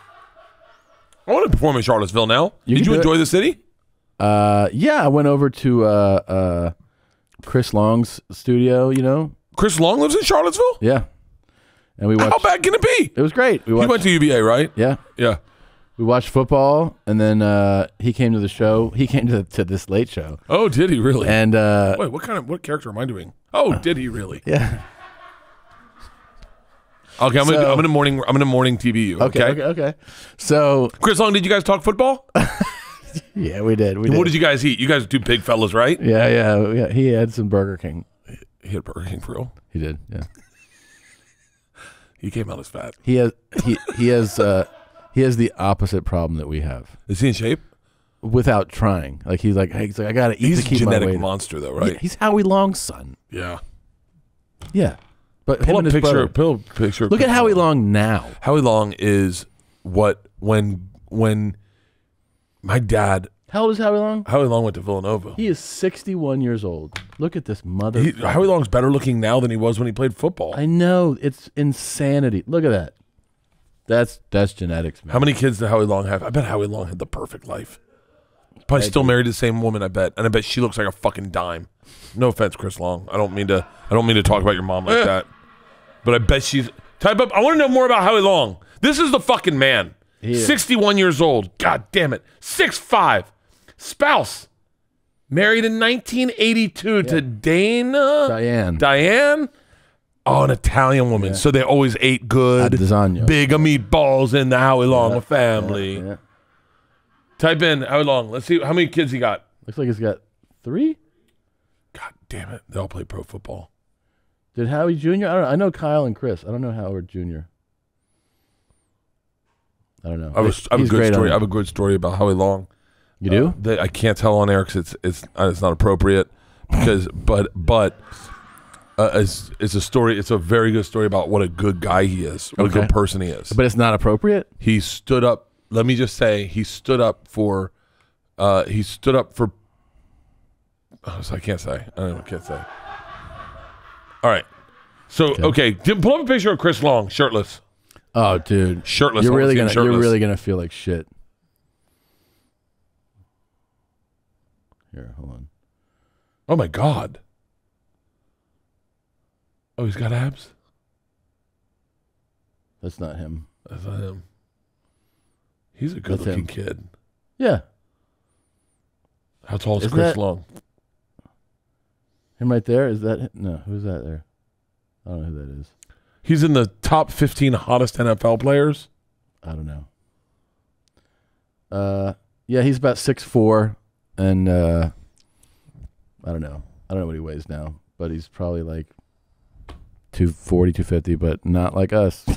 I want to perform in Charlottesville now. You Did you enjoy the city? Uh, yeah, I went over to uh, uh, Chris Long's studio. You know, Chris Long lives in Charlottesville? yeah, and we watched. How bad can it be? It was great. We He watched. went to UVA, right? yeah, Yeah. we watched football, and then uh, he came to the show. He came to to this late show, Oh, did he really? and uh, Wait, what kind of what character am I doing? Oh, did he really? yeah. Okay, I'm gonna I'm gonna morning I'm gonna morning TV you. Okay. Okay, okay, okay. So Chris Long, did you guys talk football? yeah, we did. We what did. did you guys eat? You guys are two big fellas, right? Yeah, yeah, yeah. He had some Burger King. He had Burger King for real. He did. Yeah. He came out as fat. He has he he has uh he has the opposite problem that we have Is he in shape? without trying. Like he's like, hey, he's like I gotta eat He's to a keep my genetic weight. monster, though, Yeah, right? he's Howie Long's son. Yeah. Yeah, but him Pull and up his picture. brother. Pull up picture. Look at Howie Long. Long now. Howie Long is what when when my dad How old is Howie Long? Howie Long went to Villanova. He is sixty-one years old. Look at this mother. He, Howie Long's better looking now than he was when he played football. I know it's insanity. Look at that. That's that's genetics, man. How many kids did Howie Long have? I bet Howie Long had the perfect life. Probably still married to the same woman. I bet, and I bet she looks like a fucking dime. No offense, Chris Long. I don't mean to. I don't mean to talk about your mom like eh. that. But I bet she's type up. I want to know more about Howie Long. This is the fucking man. He. Sixty-one years old. God damn it. Six five. Spouse. Married in 1982 to Dana Diane. Diane. Oh, an Italian woman. So they always ate good. Disagno. Big meatballs in the Howie Long family. Yeah. Type in Howie Long. Let's see how many kids he got. Looks like he's got three. God damn it. They all play pro football. Did Howie Jr.? I don't know. I know Kyle and Chris. I don't know Howard Jr. I don't know. I, was, I have a good story. I have a good story about Howie Long. You do? Uh, that I can't tell on air because it's it's uh, it's not appropriate. Because but but uh, it's it's a story. It's a very good story about what a good guy he is. What a good person he is. but it's not appropriate. he stood up. Let me just say, he stood up for. Uh, he stood up for. Oh, so I can't say. I don't know. I can't say. All right. So okay, pull up a picture of Chris Long, shirtless. Oh, dude, Shirtless. you're wanna really see him gonna you're shirtless. really gonna feel like shit. Here, hold on. Oh my god. Oh, he's got abs. That's not him. That's not him. He's a That's good-looking him. kid. Yeah, How tall is Isn't Chris that- Long? him right there. Is that him? no? Who's that there? I don't know who that is. He's in the top 15 hottest NFL players. I don't know. Uh, yeah, he's about six four, and uh, I don't know. I don't know what he weighs now, but he's probably like 240, 250, but not like us.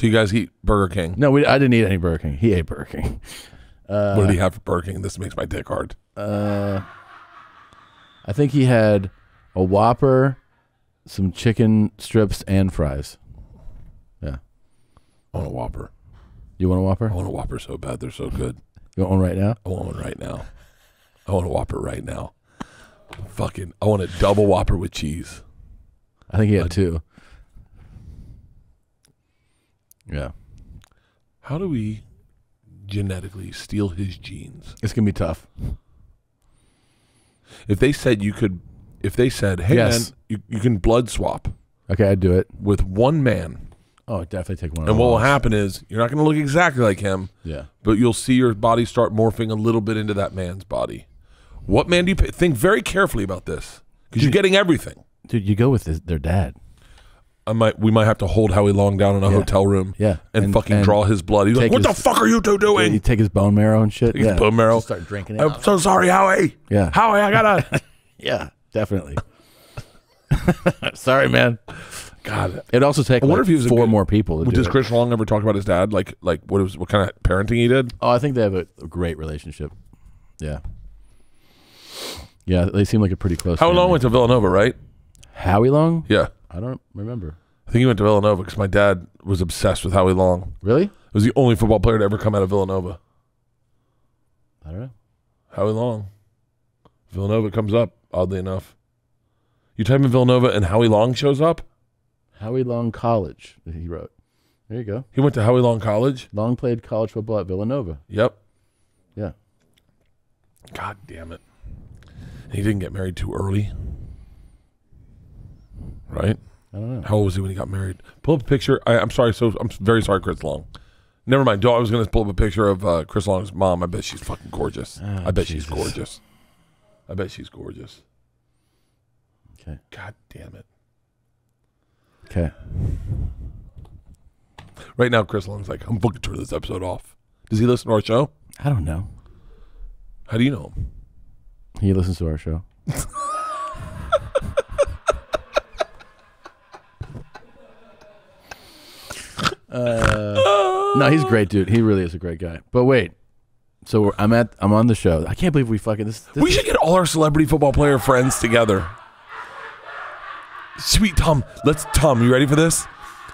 So you guys eat Burger King. No, we, I didn't eat any Burger King. He ate Burger King. Uh, what did he have for Burger King? This makes my dick hard. Uh, I think he had a Whopper, some chicken strips, and fries. Yeah. I want a Whopper. You want a Whopper? I want a Whopper so bad. They're so good. You want one right now? I want one right now. I want a Whopper right now. Fucking, I want a double Whopper with cheese. I think he had two. Yeah, How do we genetically steal his genes? it's gonna be tough. If they said you could, if they said, hey Yes. man, you, you can blood swap Okay, I'd do it. with one man, Oh, definitely take one. and what will happen? happen is you're not going to look exactly like him, Yeah, but you'll see your body start morphing a little bit into that man's body. What man do you pick? think very carefully about this because you're getting everything. dude, you go with his, their dad. I might, we might have to hold Howie Long down in a Yeah. hotel room, Yeah, and, and- fucking and draw his blood. He's like, take "What the his- fuck are you two doing?" You doing?" take his bone marrow and shit. his yeah, bone marrow. Just start drinking it. I'm so sorry, Howie. Yeah. Howie, I gotta. yeah, definitely. Sorry, man. God, It'd also take I wonder like if he was four good- more people to do does it. Chris Long ever talk about his dad? Like, like what was what kind of parenting he did? Oh, I think they have a, a great relationship. Yeah. Yeah, they seem like a pretty close. How family. long went to Villanova, right? Howie Long? Yeah, I don't remember. I think he went to Villanova because my dad was obsessed with Howie Long. Really? It was the only football player to ever come out of Villanova. I don't know. Howie Long. Villanova comes up, oddly enough. You type in Villanova and Howie Long shows up. Howie Long College. He wrote. There you go. He went to Howie Long College. Long played college football at Villanova. Yep. Yeah. God damn it. And he didn't get married too early. Right? I don't know. How old was he when he got married? Pull up a picture. I, I'm sorry. So I'm very sorry, Chris Long. Never mind. I was going to pull up a picture of uh, Chris Long's mom. I bet she's fucking gorgeous. Oh, I bet Jesus. she's gorgeous. I bet she's gorgeous. Okay. God damn it. Okay. Right now, Chris Long's like, I'm fucking turn this episode off. Does he listen to our show? I don't know. How do you know him? He listens to our show. uh, no, he's a great dude. He really is a great guy. But wait, so we're, I'm at I'm on the show. I can't believe we fucking this. this We should get all our celebrity football player friends together. Sweet Tom, let's Tom, you ready for this?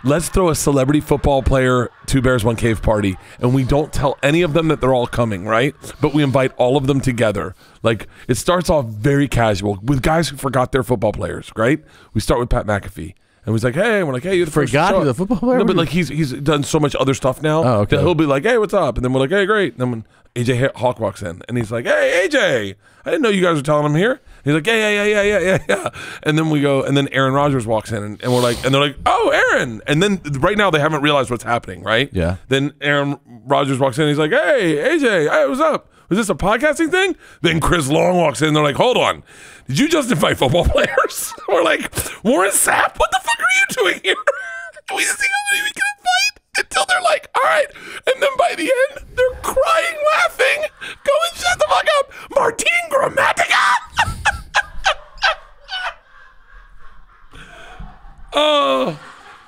Let's throw a celebrity football player two bears one cave party and we don't tell any of them that they're all coming, right? But we invite all of them together. Like it starts off very casual with guys who forgot their football players, right? We start with Pat McAfee. And he's like, hey, and we're like, hey, you're the first Forgot show he was football player? No, but like he's he's done so much other stuff now Oh, okay. that he'll be like, hey, what's up? And then we're like, hey, great. And then when AJ Hawk walks in and he's like, hey, AJ, I didn't know you guys were telling him here. He's like, yeah, yeah, yeah, yeah, yeah, yeah, yeah. And then we go, and then Aaron Rodgers walks in and, and we're like, and they're like, oh, Aaron. And then right now they haven't realized what's happening, right? Yeah. Then Aaron Rodgers walks in and he's like, hey, AJ, hey, what's up? Was this a podcasting thing? Then Chris Long walks in they're like, hold on. Did you just invite football players? we're like, Warren Sapp, what the fuck are you doing here? We see how many we can invite? Until they're like, all right. And then by the end, they're crying, laughing, going, shut the fuck up. Martin Gramatica. oh,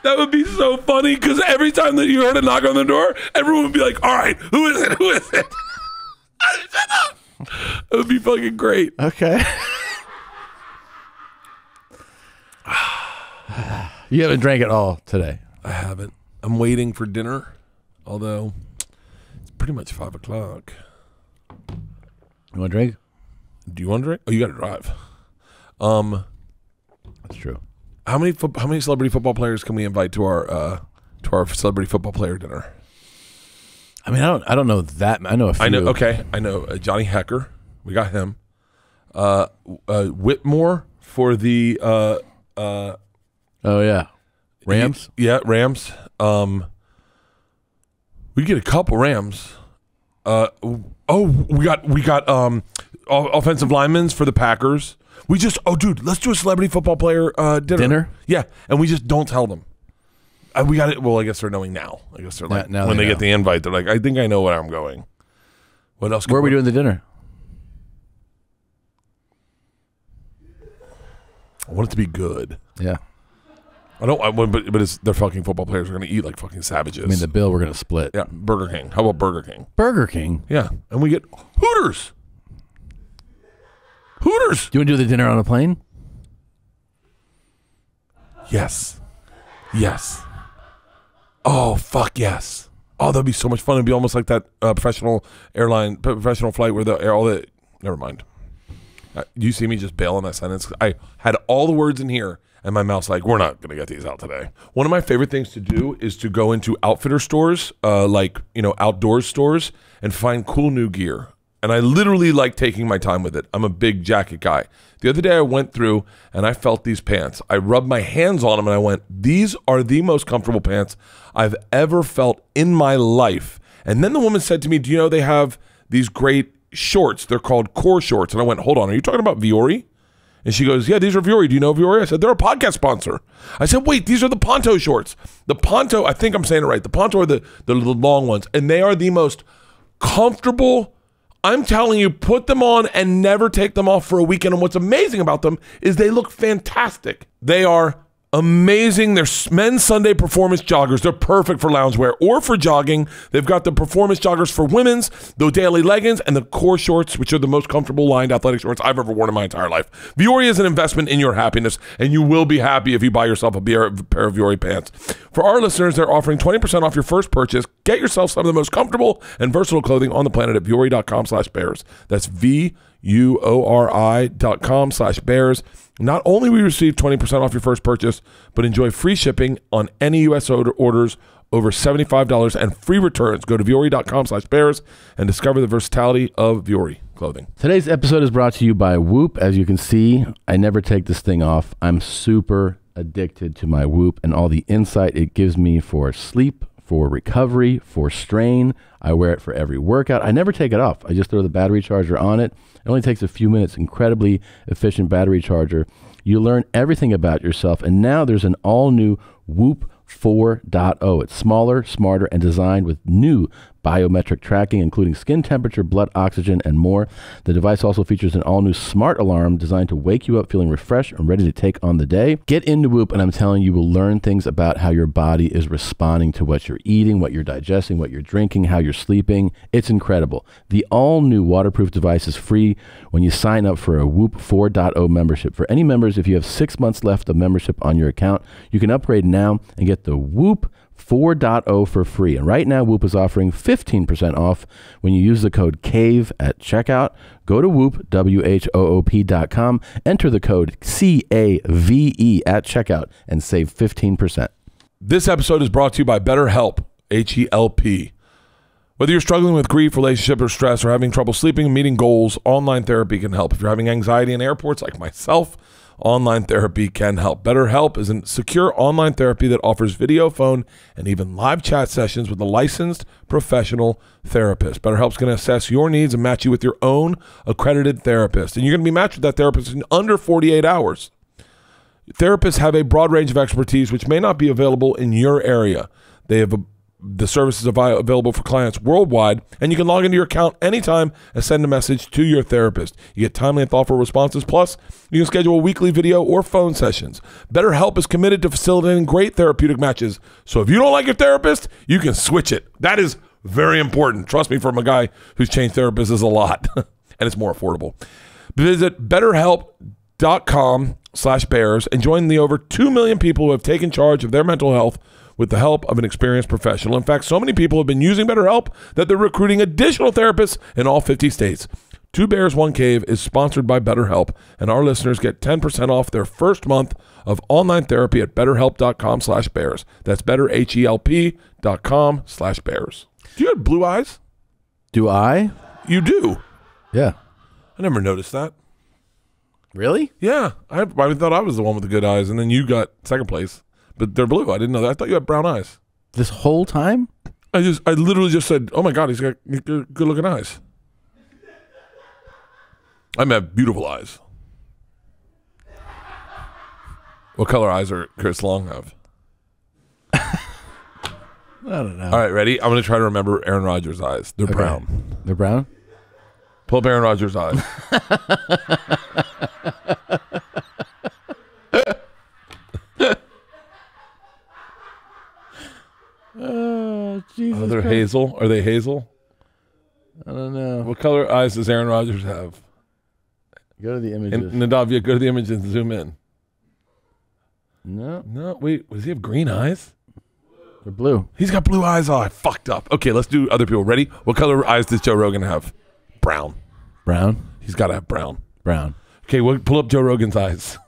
that would be so funny because every time that you heard a knock on the door, everyone would be like, all right, who is it? Who is it? It would be fucking great. okay. you haven't drank at all today. I haven't. I'm waiting for dinner, although it's pretty much five o'clock. You want to drink? Do you want to drink? Oh, you got to drive. Um, That's true. how many fo- how many celebrity football players can we invite to our uh to our celebrity football player dinner? I mean, I don't. I don't know that. I know a few. I know. Okay, I know uh, Johnny Hekker. We got him. Uh, uh, Whitmore for the uh uh Oh yeah. Rams. Yeah, Rams. Um, we get a couple Rams. Uh, oh, we got we got um offensive linemen for the Packers. We just oh dude, let's do a celebrity football player uh dinner. Dinner? Yeah, and we just don't tell them. We got it. Well, I guess they're knowing now. I guess they're Now- like now when they they, get the invite, they're like, I think I know where I'm going. What else? Where are we doing the dinner? I want it to be good. Yeah. I don't. I, but but it's they're fucking football players. We're gonna eat like fucking savages. I mean, the bill we're gonna split. yeah, Burger King. How about Burger King? Burger King. Yeah, and we get Hooters. Hooters. Do you want to do the dinner on a plane? Yes. Yes. Oh fuck yes. Oh, that'd be so much fun. It'd be almost like that uh, professional airline, professional flight where the all the. Never mind. Uh, you see me just bail on that sentence. I had all the words in here, And my mouth's like, we're not going to get these out today. One of my favorite things to do is to go into outfitter stores, uh, like, you know, outdoor stores, and find cool new gear. And I literally like taking my time with it. I'm a big jacket guy. The other day I went through and I felt these pants. I rubbed my hands on them and I went, these are the most comfortable pants I've ever felt in my life. And then the woman said to me, Do you know they have these great shorts? They're called core shorts. And I went, Hold on, are you talking about Vuori? And she goes, Yeah, these are Vuori. Do you know Vuori? I said, They're a podcast sponsor. I said, Wait, these are the Ponto shorts. The Ponto, I think I'm saying it right. The Ponto are the, the, the long ones, and they are the most comfortable. I'm telling you, put them on and never take them off for a weekend. And what's amazing about them is they look fantastic. They are amazing. They're men's Sunday performance joggers. They're perfect for loungewear or for jogging. They've got the performance joggers for women's, the daily leggings, and the core shorts, which are the most comfortable lined athletic shorts I've ever worn in my entire life. Vuori is an investment in your happiness, and you will be happy if you buy yourself a pair of Vuori pants. For our listeners, they're offering 20% off your first purchase. Get yourself some of the most comfortable and versatile clothing on the planet at Vuori.com slash bears. That's V U O R I dot com slash bears. Not only will you receive 20% off your first purchase, but enjoy free shipping on any U.S. order- orders over $75 and free returns. Go to Vuori.com slash bears and discover the versatility of Vuori clothing. Today's episode is brought to you by Whoop. As you can see, I never take this thing off. I'm super addicted to my Whoop and all the insight it gives me for sleep, for recovery, for strain. I wear it for every workout. I never take it off. I just throw the battery charger on it. It only takes a few minutes. Incredibly efficient battery charger. You learn everything about yourself, and now there's an all new Whoop 4.0. It's smaller, smarter, and designed with new biometric tracking, including skin temperature, blood oxygen, and more. The device also features an all new smart alarm designed to wake you up feeling refreshed and ready to take on the day. Get into Whoop, and I'm telling you, you will learn things about how your body is responding to what you're eating, what you're digesting, what you're drinking, how you're sleeping. It's incredible. The all new waterproof device is free when you sign up for a Whoop 4.0 membership. For any members, if you have six months left of membership on your account, you can upgrade now and get the Whoop 4.0 for free. And right now, Whoop is offering 15% off when you use the code CAVE at checkout. Go to Whoop, W-H-O-O-P dot com, enter the code C-A-V-E at checkout, and save 15%. This episode is brought to you by BetterHelp, H E L P. Whether you're struggling with grief, relationship, or stress, or having trouble sleeping, meeting goals, online therapy can help. If you're having anxiety in airports like myself, online therapy can help. BetterHelp is a secure online therapy that offers video, phone, and even live chat sessions with a licensed professional therapist. BetterHelp's going to assess your needs and match you with your own accredited therapist. And you're going to be matched with that therapist in under 48 hours. Therapists have a broad range of expertise which may not be available in your area. They have a, the services avi- available for clients worldwide, and you can log into your account anytime and send a message to your therapist. You get timely and thoughtful responses. Plus, you can schedule weekly video or phone sessions. BetterHelp is committed to facilitating great therapeutic matches. So if you don't like your therapist, you can switch it. That is very important. Trust me, from a guy who's changed therapists a lot, and it's more affordable. Visit BetterHelp.com slash bears and join the over 2 million people who have taken charge of their mental health with the help of an experienced professional. In fact, so many people have been using BetterHelp that they're recruiting additional therapists in all 50 states. Two Bears, One Cave is sponsored by BetterHelp, and our listeners get 10% off their first month of online therapy at betterhelp.com slash bears. That's betterhelp.com slash bears. Do you have blue eyes? Do I? You do. Yeah. I never noticed that. Really? Yeah, I, I thought I was the one with the good eyes, and then you got second place. But they're blue. I didn't know that. I thought you had brown eyes. This whole time? I just, I literally just said, "Oh my god, he's got good, good looking eyes." I mean, have beautiful eyes. What color eyes are Chris Long have? I don't know. All right, ready? I'm gonna try to remember Aaron Rodgers' eyes. They're brown. They're brown? Pull up Aaron Rodgers' eyes. Oh, Jesus. Oh, they're hazel. Are they hazel? I don't know. What color eyes does Aaron Rodgers have? Go to the And images. Nadavia, go to the image and zoom in. no, No, wait. Does he have green eyes? they're blue. He's got blue eyes. Oh, I fucked up. Okay, let's do other people. Ready? What color eyes does Joe Rogan have? Brown. Brown? He's got to have brown. Brown. Okay, well, pull up Joe Rogan's eyes.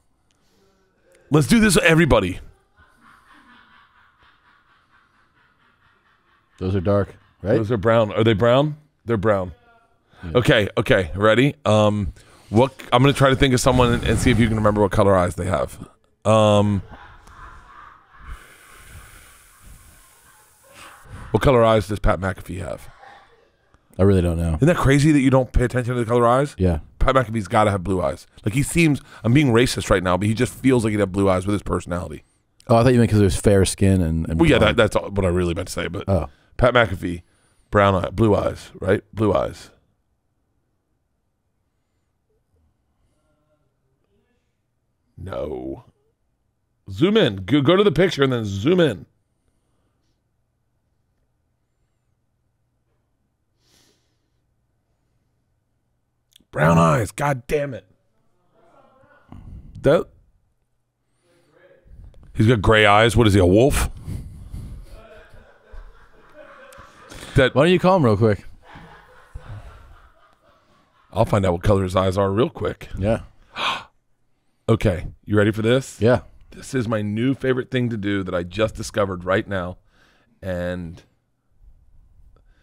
Let's do this, everybody. Those are dark, right? Those are brown. Are they brown? They're brown. Okay, okay, ready? Um, what? I'm gonna try to think of someone and, and see if you can remember what color eyes they have. Um, what color eyes does Pat McAfee have? I really don't know. Isn't that crazy that you don't pay attention to the color eyes? Yeah. Pat McAfee's got to have blue eyes. Like he seems. I'm being racist right now, but he just feels like he'd have blue eyes with his personality. Oh, I thought you meant because there's fair skin and. and Well, yeah, that, that's all- what I really meant to say. But Oh, Pat McAfee, brown eye, blue eyes, right? Blue eyes. No. Zoom in. Go, go to the picture and then zoom in. Brown eyes. God damn it. That. He's got gray eyes. What is he, a wolf? That why don't you call him real quick? I'll find out what color his eyes are real quick. Yeah. Okay, you ready for this? Yeah. This is my new favorite thing to do that I just discovered right now. And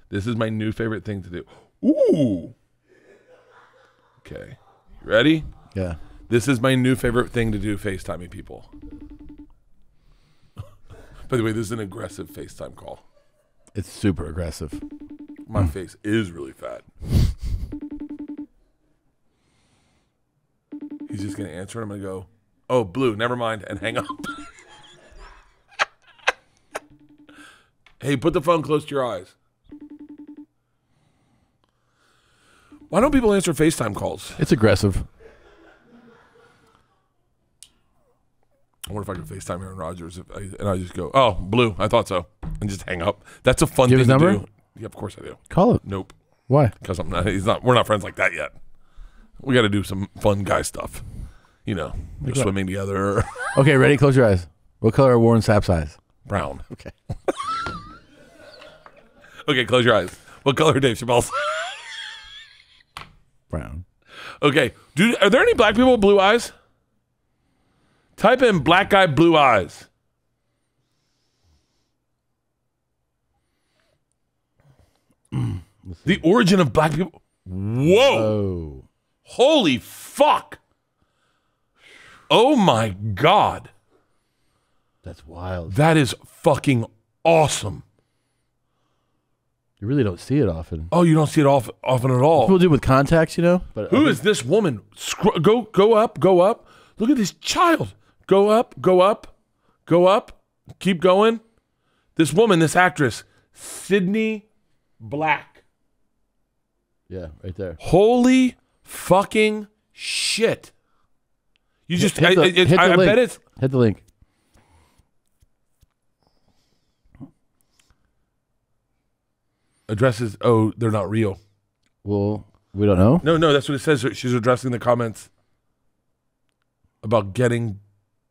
this is my new favorite thing to do. Ooh. Okay. You ready? Yeah. This is my new favorite thing to do FaceTiming people. By the way, this is an aggressive FaceTime call. It's super aggressive. My mm. face is really fat. He's just gonna answer, and I'm gonna go, "Oh, blue, never mind," and hang up. hey, put the phone close to your eyes. Why don't people answer FaceTime calls? It's aggressive. I wonder if I could FaceTime Aaron Rodgers, if I, and I just go, "Oh, blue, I thought so," and just hang up. That's a fun Do you thing to number? do. Yeah, of course I do. Call it. Nope. Why? because I'm not. He's not. We're not friends like that yet. We got to do some fun guy stuff. You know, go what? swimming together. Okay, ready? Close your eyes. What color are Warren Sapp's eyes? Brown. Okay. Okay, close your eyes. What color are Dave Chappelle's? Brown. okay, dude. Are there any black people with blue eyes? Type in black guy blue eyes. Mm. the origin of black people. Whoa. Oh. Holy fuck. Oh my god. That's wild. That is fucking awesome. You really don't see it often. Oh, you don't see it off, often at all. People do with contacts, you know. But Who is this woman? Scro- go, go up, go up. Look at this child. Go up, go up, go up. Keep going. This woman, this actress, Sydney Black. Yeah, right there. Holy fucking shit! You just, hit the- I, I- hit the I, I bet it's Hit the link. addresses. Oh, they're not real. Well, we don't know. No, no, that's what it says. She's addressing the comments about getting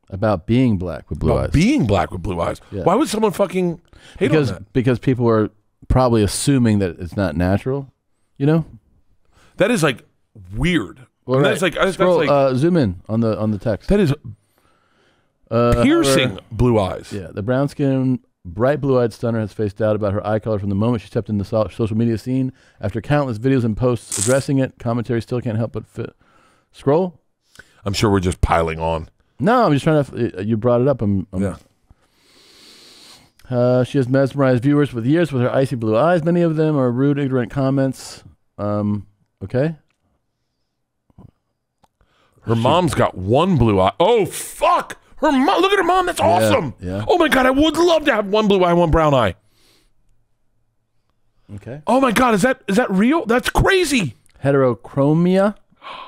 About being black with blue about eyes. being black with blue eyes. Yeah. Why would someone fucking hate because on that? because people are probably assuming that it's not natural. You know. That is like weird. Well, right. That's like that's Scroll, like uh, zoom in on the on the text. that is Uh, piercing however- blue eyes. Yeah, the brown skinned, bright blue eyed stunner has faced doubt about her eye color from the moment she stepped into the so- social media scene. After countless videos and posts addressing it, commentary still can't help but fit. Scroll? I'm sure we're just piling on. No, I'm just trying to. uh, You brought it up. I'm, I'm- Yeah. Uh, she has mesmerized viewers with years with her icy blue eyes. Many of them are rude, ignorant comments. Um, okay. Her mom's got one blue eye. Oh fuck! Her mom. Look at her mom. That's awesome. yeah. Oh my god, I would love to have one blue eye, one brown eye. Okay. Oh my god, is that is that real? That's crazy. Heterochromia,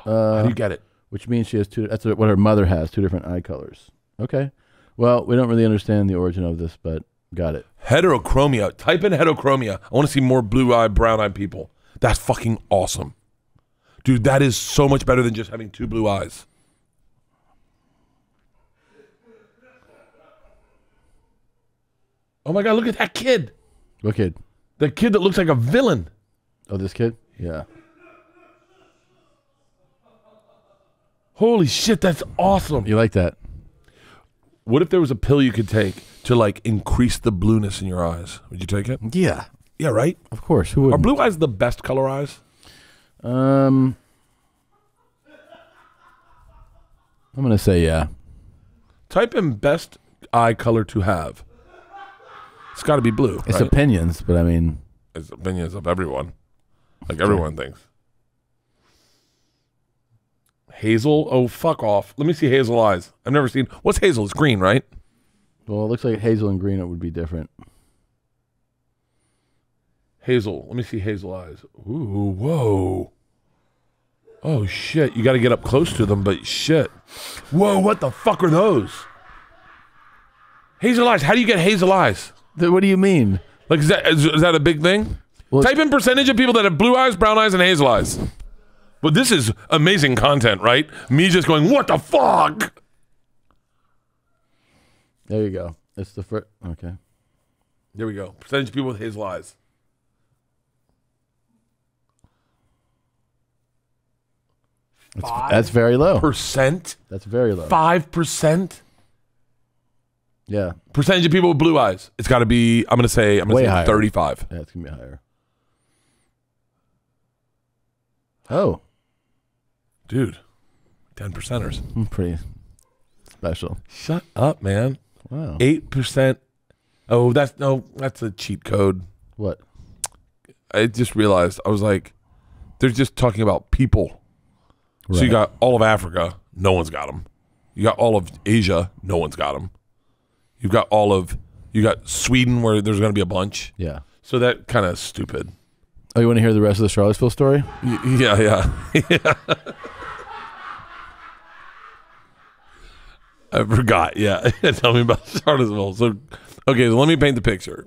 How do you get it? Which means she has two. That's what her mother has, two different eye colors. Okay. Well, we don't really understand the origin of this, but got it. Heterochromia. Type in heterochromia. I want to see more blue eye, brown eye people. That's fucking awesome. Dude, that is so much better than just having two blue eyes. Oh my god, look at that kid. What kid? The kid that looks like a villain. Oh, this kid? Yeah. Holy shit, that's awesome. You like that? What if there was a pill you could take to like increase the blueness in your eyes? Would you take it? Yeah, Yeah, right. of course. Who would Are blue eyes the best color eyes? Um, I'm gonna say yeah. Type in best eye color to have. It's got to be blue. It's right? opinions, but I mean, it's opinions of everyone. Like everyone thinks. Hazel? Oh, fuck off. Let me see hazel eyes. I've never seen. What's hazel? It's green, right? well, it looks like hazel and green. It would be different. Hazel. Let me see hazel eyes. Ooh, whoa. Oh, shit. You got to get up close to them, but shit. Whoa, what the fuck are those? Hazel eyes. How do you get hazel eyes? What do you mean? Like, is that, is, is that a big thing? Well, Type in percentage of people that have blue eyes, brown eyes, and hazel eyes. But this is amazing content, right? Me just going, what the fuck? There you go. It's the first. Okay. There we go. Percentage of people with hazel eyes. That's, that's very low. Percent? That's very low. Five percent? Yeah. Percentage of people with blue eyes. It's got to be. I'm gonna say. I'm gonna Way say higher. 35. Yeah, it's gonna be higher. Oh, Dude, 10 percenters. mm, pretty special. Shut up, man. Wow. Eight percent. Oh, that's no. That's a cheat code. What? I just realized. I was like, they're just talking about people. Right. So you got all of Africa, no one's got them. You got all of Asia, no one's got them. You've got all of you got Sweden where there's going to be a bunch. Yeah. So that kind of stupid. Oh, you want to hear the rest of the Charlottesville story? Y- yeah, yeah, yeah. I forgot. Yeah, tell me about Charlottesville. So, okay, so let me paint the picture.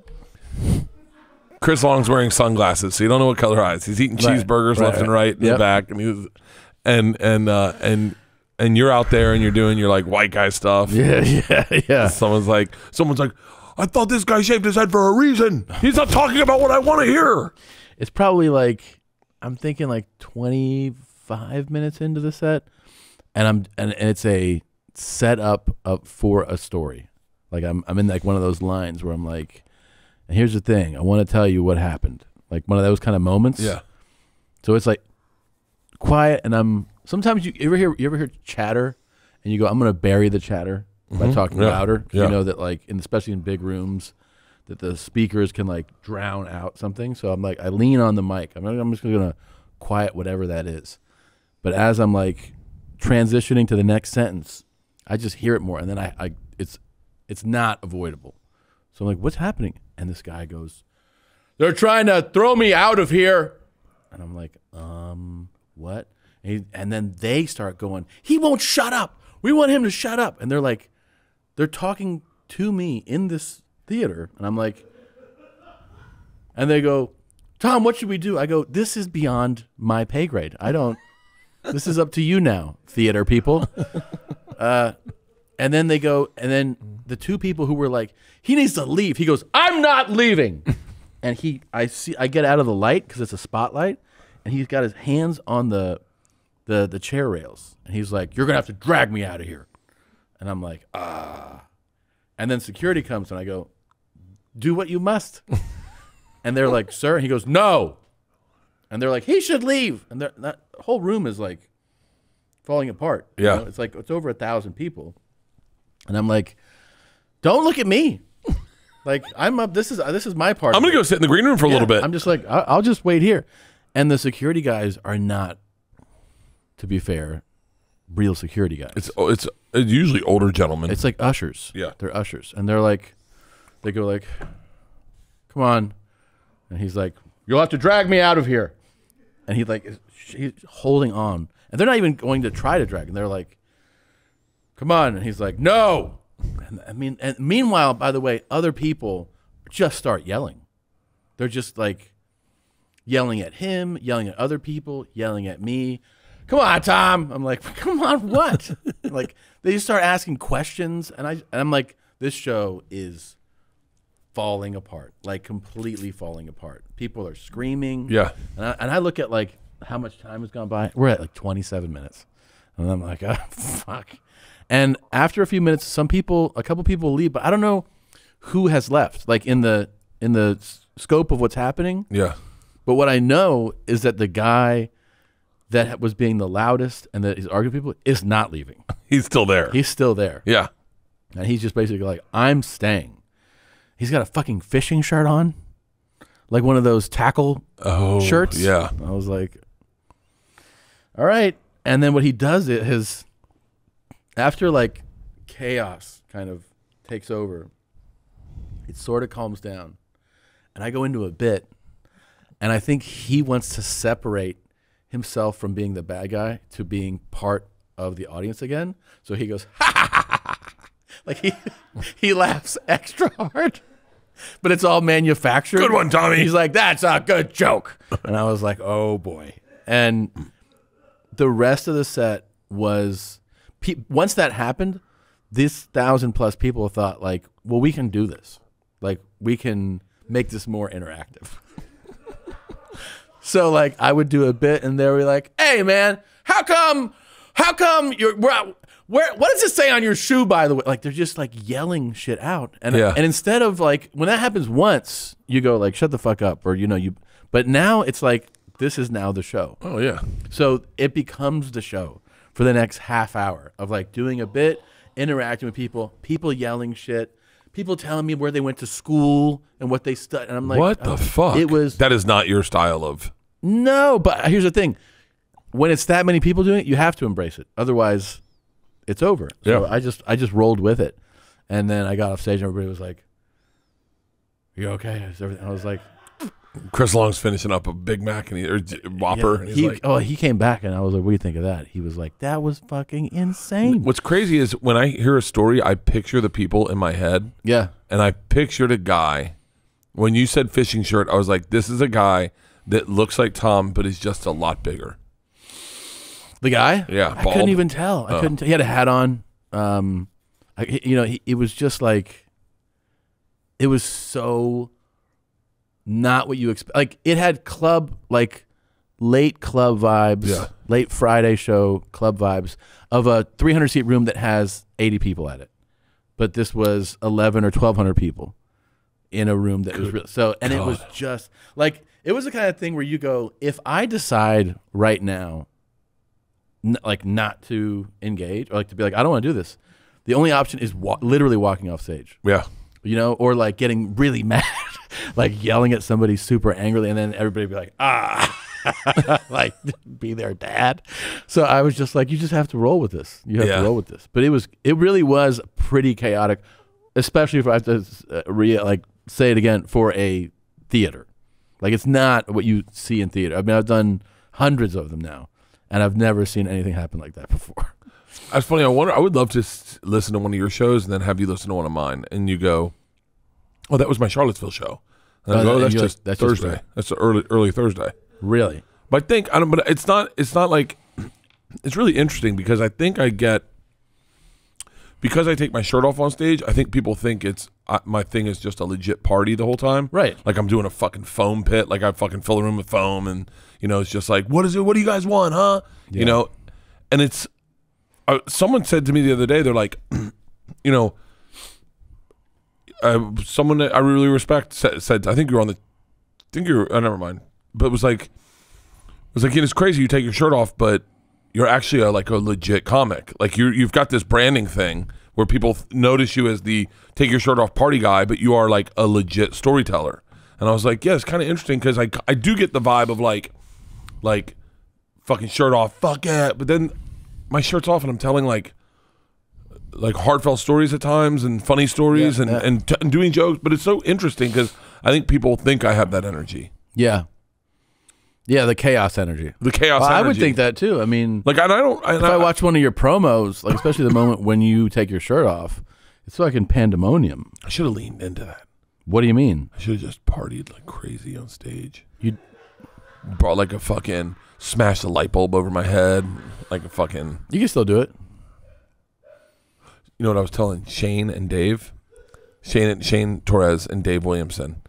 Chris Long's wearing sunglasses, so you don't know what color eyes. He's eating Right, cheeseburgers right, left and right. in Yep. the back, and and and uh, and and you're out there and you're doing your like white guy stuff. Yeah, yeah, yeah. Someone's like, someone's like, I thought this guy shaved his head for a reason. He's not talking about what I want to hear. It's probably like I'm thinking like 25 minutes into the set, and I'm and, and it's a setup up for a story. Like I'm I'm in like one of those lines where I'm like, and here's the thing, I want to tell you what happened. Like one of those kind of moments. Yeah. So it's like quiet, and I'm sometimes you, you ever hear you ever hear chatter, and you go, I'm gonna bury the chatter by talking Mm-hmm. Yeah. louder. Yeah. You know that like, in, especially in big rooms, that the speakers can like drown out something. So I'm like, I lean on the mic. I'm I'm just gonna quiet whatever that is. But as I'm like transitioning to the next sentence, I just hear it more, and then I, I it's it's not avoidable. So I'm like, what's happening? And this guy goes, they're trying to throw me out of here. And I'm like, um, what? And, he, and then they start going, he won't shut up. We want him to shut up. And they're like, they're talking to me in this theater. And I'm like, and they go, Tom, what should we do? I go, this is beyond my pay grade. I don't, this is up to you now, theater people. Uh, and then they go, and then the two people who were like, he needs to leave. He goes, I'm not leaving. and he, I see, I get out of the light because it's a spotlight, and he's got his hands on the, the, the chair rails, and he's like, "You're gonna have to drag me out of here." And I'm like, ah. And then security comes, and I go, "Do what you must." and they're like, "Sir," and he goes, "No." And they're like, "He should leave." And that whole room is like falling apart. you Yeah. know? it's like it's over a thousand people, and I'm like, "Don't look at me." like I'm up. This is uh, this is my part. I'm gonna go sit in the green room for a little bit. I'm just like, I- I'll just wait here. And the security guys are not, to be fair, real security guys. It's oh, it's it's usually older gentlemen. It's like ushers. Yeah. They're ushers. And they're like, they go like, come on. And he's like, you'll have to drag me out of here. And he like, he's holding on. And they're not even going to try to drag. And they're like, come on. And he's like, no. And I mean, and meanwhile, by the way, other people just start yelling. They're just like yelling at him, yelling at other people, yelling at me. Come on, Tom. I'm like, come on, what? like they just start asking questions, and I and I'm like, this show is falling apart, like completely falling apart. People are screaming. Yeah. and I, and I look at like how much time has gone by. We're at like 27 minutes, and I'm like, oh, fuck. And after a few minutes, some people, a couple people leave, but I don't know who has left. Like in the in the scope of what's happening. Yeah. But what I know is that the guy that was being the loudest and that is arguing people is not leaving. He's still there. He's still there. yeah. And he's just basically like, I'm staying. He's got a fucking fishing shirt on, like one of those tackle Oh. shirts. Yeah. I was like, all right. And then what he does is his, after like chaos kind of takes over, it sort of calms down. And I go into a bit, and I think he wants to separate himself from being the bad guy to being part of the audience again. So he goes, like he he laughs extra hard, but it's all manufactured. Good one, Tommy. He's like, "That's a good joke," and I was like, "Oh boy!" And the rest of the set was pe- once that happened, this thousand plus people thought like, "Well, we can do this. Like, we can make this more interactive." so like, I would do a bit, and they were like, "Hey, man, how come? How come you're?" Where, where, what does it say on your shoe, by the way? Like they're just like yelling shit out, and Yeah. and instead of like when that happens once, you go like, "Shut the fuck up," or you know you. But now it's like this is now the show. Oh yeah. So it becomes the show for the next half hour of like doing a bit, interacting with people, people yelling shit, people telling me where they went to school and what they studied. And I'm like, what the oh, fuck? It was That is not your style of. no, but here's the thing: when it's that many people doing it, you have to embrace it. Otherwise, it's over. So Yeah. I just I just rolled with it, and then I got off stage and everybody was like, "You okay?" Is everything? I was like, Chris Long's finishing up a Big Mac and he, or Whopper. Yeah, and he's he, like, oh, he came back and I was like, "What do you think of that?" He was like, "That was fucking insane." What's crazy is when I hear a story, I picture the people in my head, Yeah, and I pictured a guy. When you said fishing shirt, I was like, this is a guy that looks like Tom, but he's just a lot bigger. the guy. Yeah, I bald. couldn't even tell. I Oh. couldn't. T- he had a hat on. Um, I, you know, he, it was just like, it was so not what you expect. Like it had club like late club vibes, Yeah. late Friday show club vibes of a 300 seat room that has 80 people at it. But this was 11 or 1200 people in a room that was real. So, and it was just like, it was the kind of thing where you go, if I decide right now, n- like not to engage or like to be like, I don't want to do this. The only option is wa- literally walking off stage Yeah. You know, or like getting really mad, like yelling at somebody super angrily, and then everybody be like, ah, like be their dad. So I was just like, you just have to roll with this. You have Yeah. to roll with this. But it was, it really was pretty chaotic, especially if I have to uh, re like say it again for a theater. Like it's not what you see in theater. I mean, I've done hundreds of them now, and I've never seen anything happen like that before. That's funny. I wonder. I would love to s- listen to one of your shows and then have you listen to one of mine, and you go, "Oh, that was my Charlottesville show." And I Oh, go, "Oh, that's you're like, just "That's Thursday. right." That's early early Thursday." Really? But I think I don't. But it's not. It's not like. It's really interesting because I think I get. Because I take my shirt off on stage, I think people think it's uh, my thing is just a legit party the whole time. Right. Like I'm doing a fucking foam pit. Like I fucking fill the room with foam, and you know it's just like, what is it? What do you guys want, huh? You know, and it's. Uh, someone said to me the other day, they're like, you know, uh, someone that I really respect said, said, I think you're on the, I think you're, oh, never mind, but it was like, it was like, it's crazy. You take your shirt off, but you're actually a, like a legit comic. Like you, you've got this branding thing where people notice you as the take your shirt off party guy, but you are like a legit storyteller. And I was like, yeah, it's kind of interesting because I, I do get the vibe of like, like, fucking shirt off, fuck it. But then my shirt's off and I'm telling like, like heartfelt stories at times and funny stories Yeah, and, yeah. and, t- and doing jokes. But it's so interesting because I think people think I have that energy, Yeah. Yeah, the chaos energy. the chaos. Well, I would think that too. I mean, Like, I don't. If I watch one of your promos, like especially the moment when you take your shirt off, it's fucking pandemonium. I should have leaned into that. What do you mean? I should have just partied like crazy on stage. You Brought like a fucking smashed a light bulb over my head, like a fucking. you can still do it. You know what I was telling Shane and Dave, Shane and Shane Torres and Dave Williamson.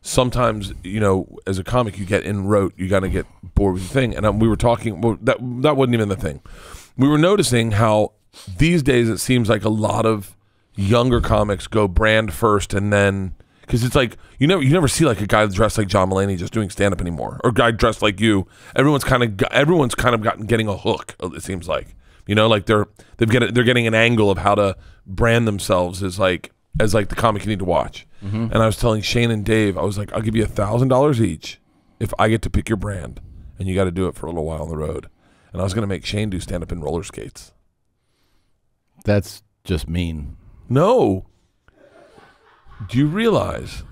Sometimes you know, as a comic, you get in rote. You got to get bored with the thing. And um, we were talking. Well, that that wasn't even the thing. We were noticing how these days it seems like a lot of younger comics go brand first and then because it's like you never you never see like a guy dressed like John Mulaney just doing stand up anymore or a guy dressed like you. Everyone's kind of everyone's kind of gotten getting a hook. Uh, it seems like you know like they're they've get they're getting an angle of how to brand themselves as like as like the comic you need to watch. Mm-hmm. And I was telling Shane and Dave, I was like, I'll give you a thousand dollars each if I get to pick your brand, and you got to do it for a little while on the road. And I was gonna make Shane do stand up in roller skates. That's just mean. No. Do you realize?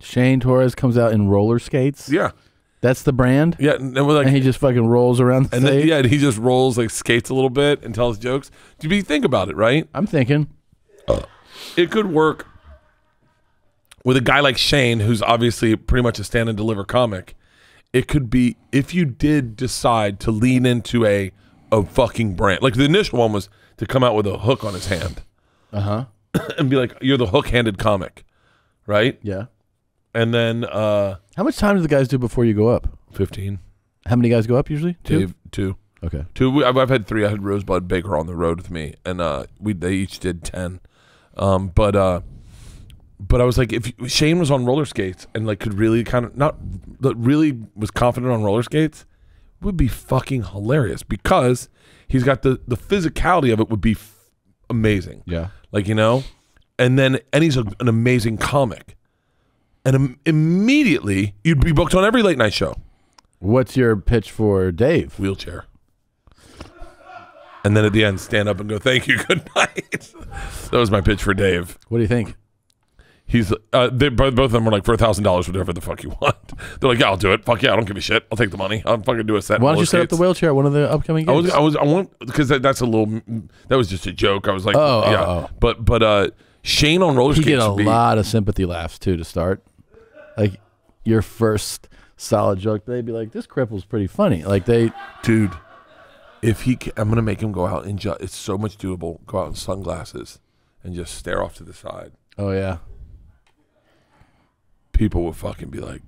Shane Torres comes out in roller skates. Yeah, That's the brand. yeah. And we're like, and he just fucking rolls around the and then, stage. yeah, and he just rolls like skates a little bit and tells jokes. Do you think about it, right? I'm thinking. It could work with a guy like Shane, who's obviously pretty much a stand and deliver comic. It could be if you did decide to lean into a a fucking brand. Like the initial one was to come out with a hook on his hand Uh huh. and be like, "You're the hook-handed comic," right? Yeah. And then uh How much time do the guys do before you go up? fifteen. How many guys go up usually? Two. Dave, two. Okay. Two. we- I've, I've had three. I had Rosebud Baker on the road with me, and uh, we they each did ten. Um, but uh, but I was like, if Shane was on roller skates and like could really kind of not, but really was confident on roller skates, it would be fucking hilarious because he's got the the physicality of it would be amazing. Yeah. Like you know, and then and he's a, an amazing comic, and Im- immediately you'd be booked on every late night show. What's your pitch for Dave? wheelchair. And then at the end, stand up and go, "Thank you, good night." that was my pitch for Dave. What do you think? He's uh, they, both both of them were like for a thousand dollars, whatever the fuck you want. They're like, "Yeah, I'll do it. Fuck yeah, I don't give a shit. I'll take the money. I'll fucking do a set." Why don't you set up the wheelchair at one of the upcoming I was, I was, I want because that, that's a little. That was just a joke. I was like, Oh, oh, yeah, oh. but but uh, Shane on roller you skates get a be, lot of sympathy laughs too to start. Like your first solid joke, they'd be like, "This cripple's pretty funny." Like they, dude. If he, I'm gonna make him go out and ju- it's so much doable. Go out in sunglasses and just stare off to the side. oh yeah, People would fucking be like,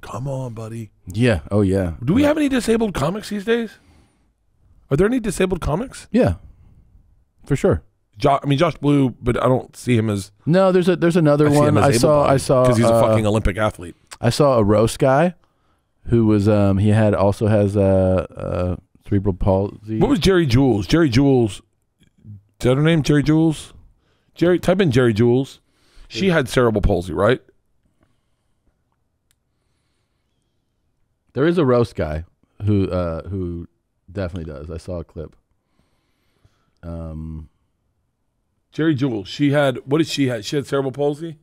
"Come on, buddy." yeah, oh yeah, Do we have any disabled comics these days? Are there any disabled comics? yeah, for sure. Jo- I mean, Josh Blue, but I don't see him as. No, there's a there's another I one I saw. I saw because he's a uh, fucking Olympic athlete. I saw a roast guy who was um he had also has uh, uh cerebral palsy. What was Geri Jewell? Geri Jewell. Is that her name? Geri Jewell. Geri. Type in Geri Jewell. She had cerebral palsy, right? There is a roast guy who uh who definitely does. I saw a clip. Um, Geri Jewell. She had. What did she have? She had cerebral palsy.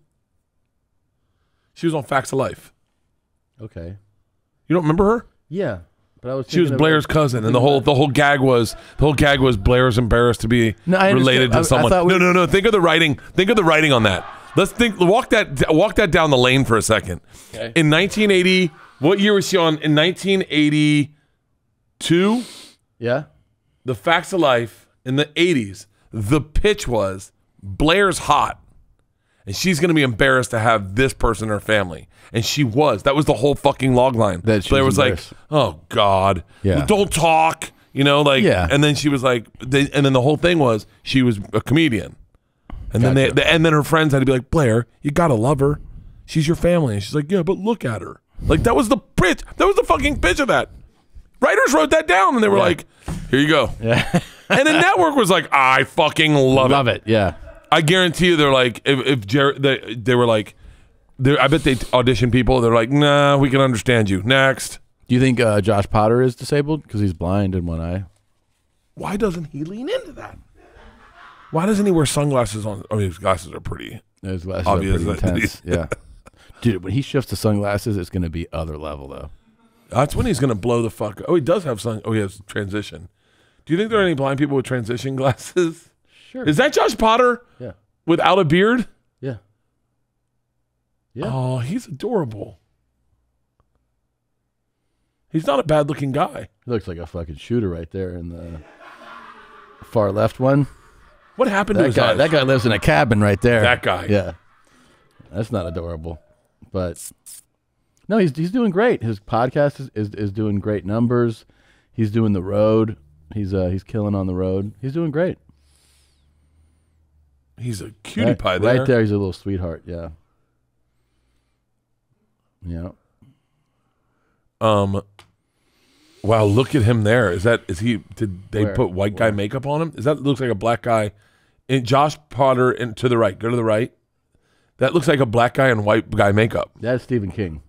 She was on Facts of Life. okay, You don't remember her? yeah, but I was She was thinking of- Blair's cousin, and the whole the whole gag was the whole gag was Blair's embarrassed to be No, related I- I to someone. thought we- no, no, no. Think of the writing. Think of the writing on that. Let's think. Walk that walk that down the lane for a second. Okay. In 1980, what year was she on? In 1982, Yeah, The Facts of Life. In the 80s, the pitch was Blair's hot. And she's going to be embarrassed to have this person in her family. And she was. That was the whole fucking log line. That she Blair was like, oh, God. Yeah. Don't talk. You know, like, Yeah. and then she was like, they, and then the whole thing was she was a comedian. And then they, Gotcha. and then her friends had to be like, Blair, you got to love her. She's your family. And she's like, yeah, but look at her. Like, that was the pitch. That was the fucking pitch of that. Writers wrote that down and they were Yeah. like, here you go. yeah, And the network was like, I fucking love, love it. Love it. Yeah, I guarantee you, they're like, if, if Jared, they, they were like, I bet they audition people. They're like, nah, we can understand you. Next. do you think uh, Josh Potter is disabled because he's blind in one eye? Why doesn't he lean into that? Why doesn't he wear sunglasses on? I mean, his glasses are pretty. His glasses Obvious are pretty intense. yeah, dude, when he shifts to sunglasses, it's gonna be other level though. That's when he's gonna blow the fuck. Up. Oh, he does have sun. Oh, he has transition. Do you think there are any blind people with transition glasses? Sure. Is that Josh Potter yeah. without a beard? Yeah. Yeah. Oh, he's adorable. He's not a bad looking guy. He looks like a fucking shooter right there in the far left one. What happened to That his guy, eyes? that guy lives in a cabin right there. That guy. Yeah. That's not adorable. But no, he's he's doing great. His podcast is, is, is doing great numbers. He's doing the road. He's uh he's killing on the road. He's doing great. He's a cutie right, pie there. Right there, he's a little sweetheart. Yeah. Yeah. Um. Wow, look at him there. Is that is he? Did they Where? put white guy makeup on him? Is that looks like a black guy? And Josh Potter and to the right. Go to the right. That looks like a black guy and white guy makeup. That's Stephen King.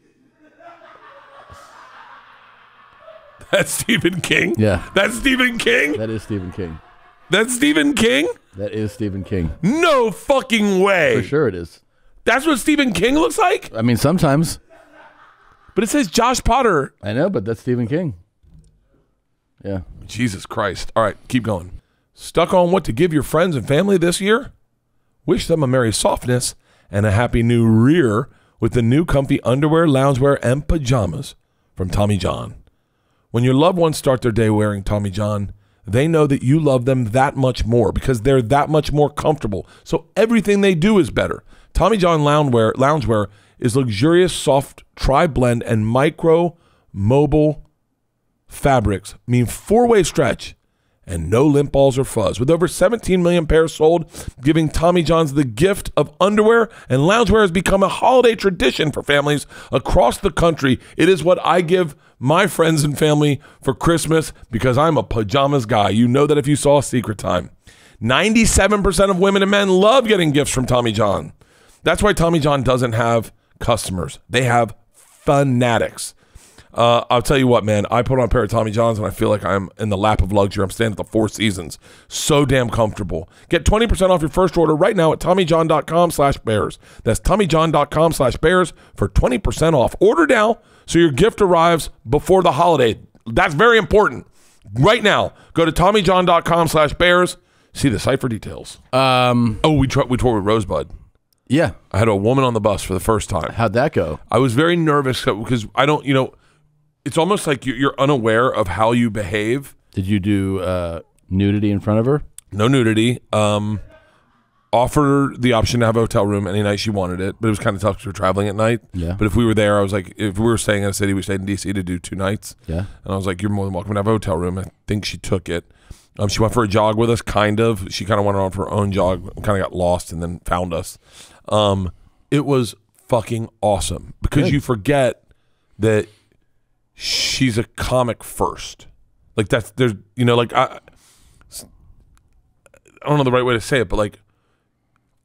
That's Stephen King. Yeah. That's Stephen King. That is Stephen King. That's Stephen King. That is Stephen King. No fucking way. For sure it is. That's what Stephen King looks like. I mean, sometimes. But it says Josh Potter. I know, but that's Stephen King. Yeah. Jesus Christ. All right, keep going. Stuck on what to give your friends and family this year? Wish them a merry softness and a happy new rear with the new comfy underwear, loungewear, and pajamas from Tommy John. When your loved ones start their day wearing Tommy John, they know that you love them that much more because they're that much more comfortable. So everything they do is better. Tommy John loungewear, loungewear is luxurious, soft, tri blend, and micro modal fabrics mean four-way stretch and no limp balls or fuzz. With over 17 million pairs sold, giving Tommy John's the gift of underwear and loungewear has become a holiday tradition for families across the country. It is what I give my friends and family for Christmas because I'm a pajamas guy. You know that if you saw Secret Time. 97% of women and men love getting gifts from Tommy John. That's why Tommy John doesn't have customers. They have fanatics. Uh, I'll tell you what, man. I put on a pair of Tommy Johns and I feel like I'm in the lap of luxury. I'm staying at the Four Seasons. So damn comfortable. Get 20% off your first order right now at TommyJohn.com slash bears. That's TommyJohn.com slash bears for 20% off. Order now so your gift arrives before the holiday. That's very important. Right now, go to TommyJohn.com slash bears. See the site for details. Um. Oh, we, tr- we toured with Rosebud. Yeah. I had a woman on the bus for the first time. How'd that go? I was very nervous because I don't, you know, it's almost like you- you're unaware of how you behave. Did you do uh, nudity in front of her? No nudity. Um, offered her the option to have a hotel room any night she wanted it, but it was kind of tough because we we're traveling at night. Yeah. But if we were there, I was like, if we were staying in a city, we stayed in DC to do two nights. Yeah. And I was like, you're more than welcome to have a hotel room. I think she took it. Um, she went for a jog with us, kind of. She kind of went on for her own jog, kind of got lost, and then found us. Um, it was fucking awesome because Good. you forget that she's a comic first. Like that's there's you know like I I don't know the right way to say it, but like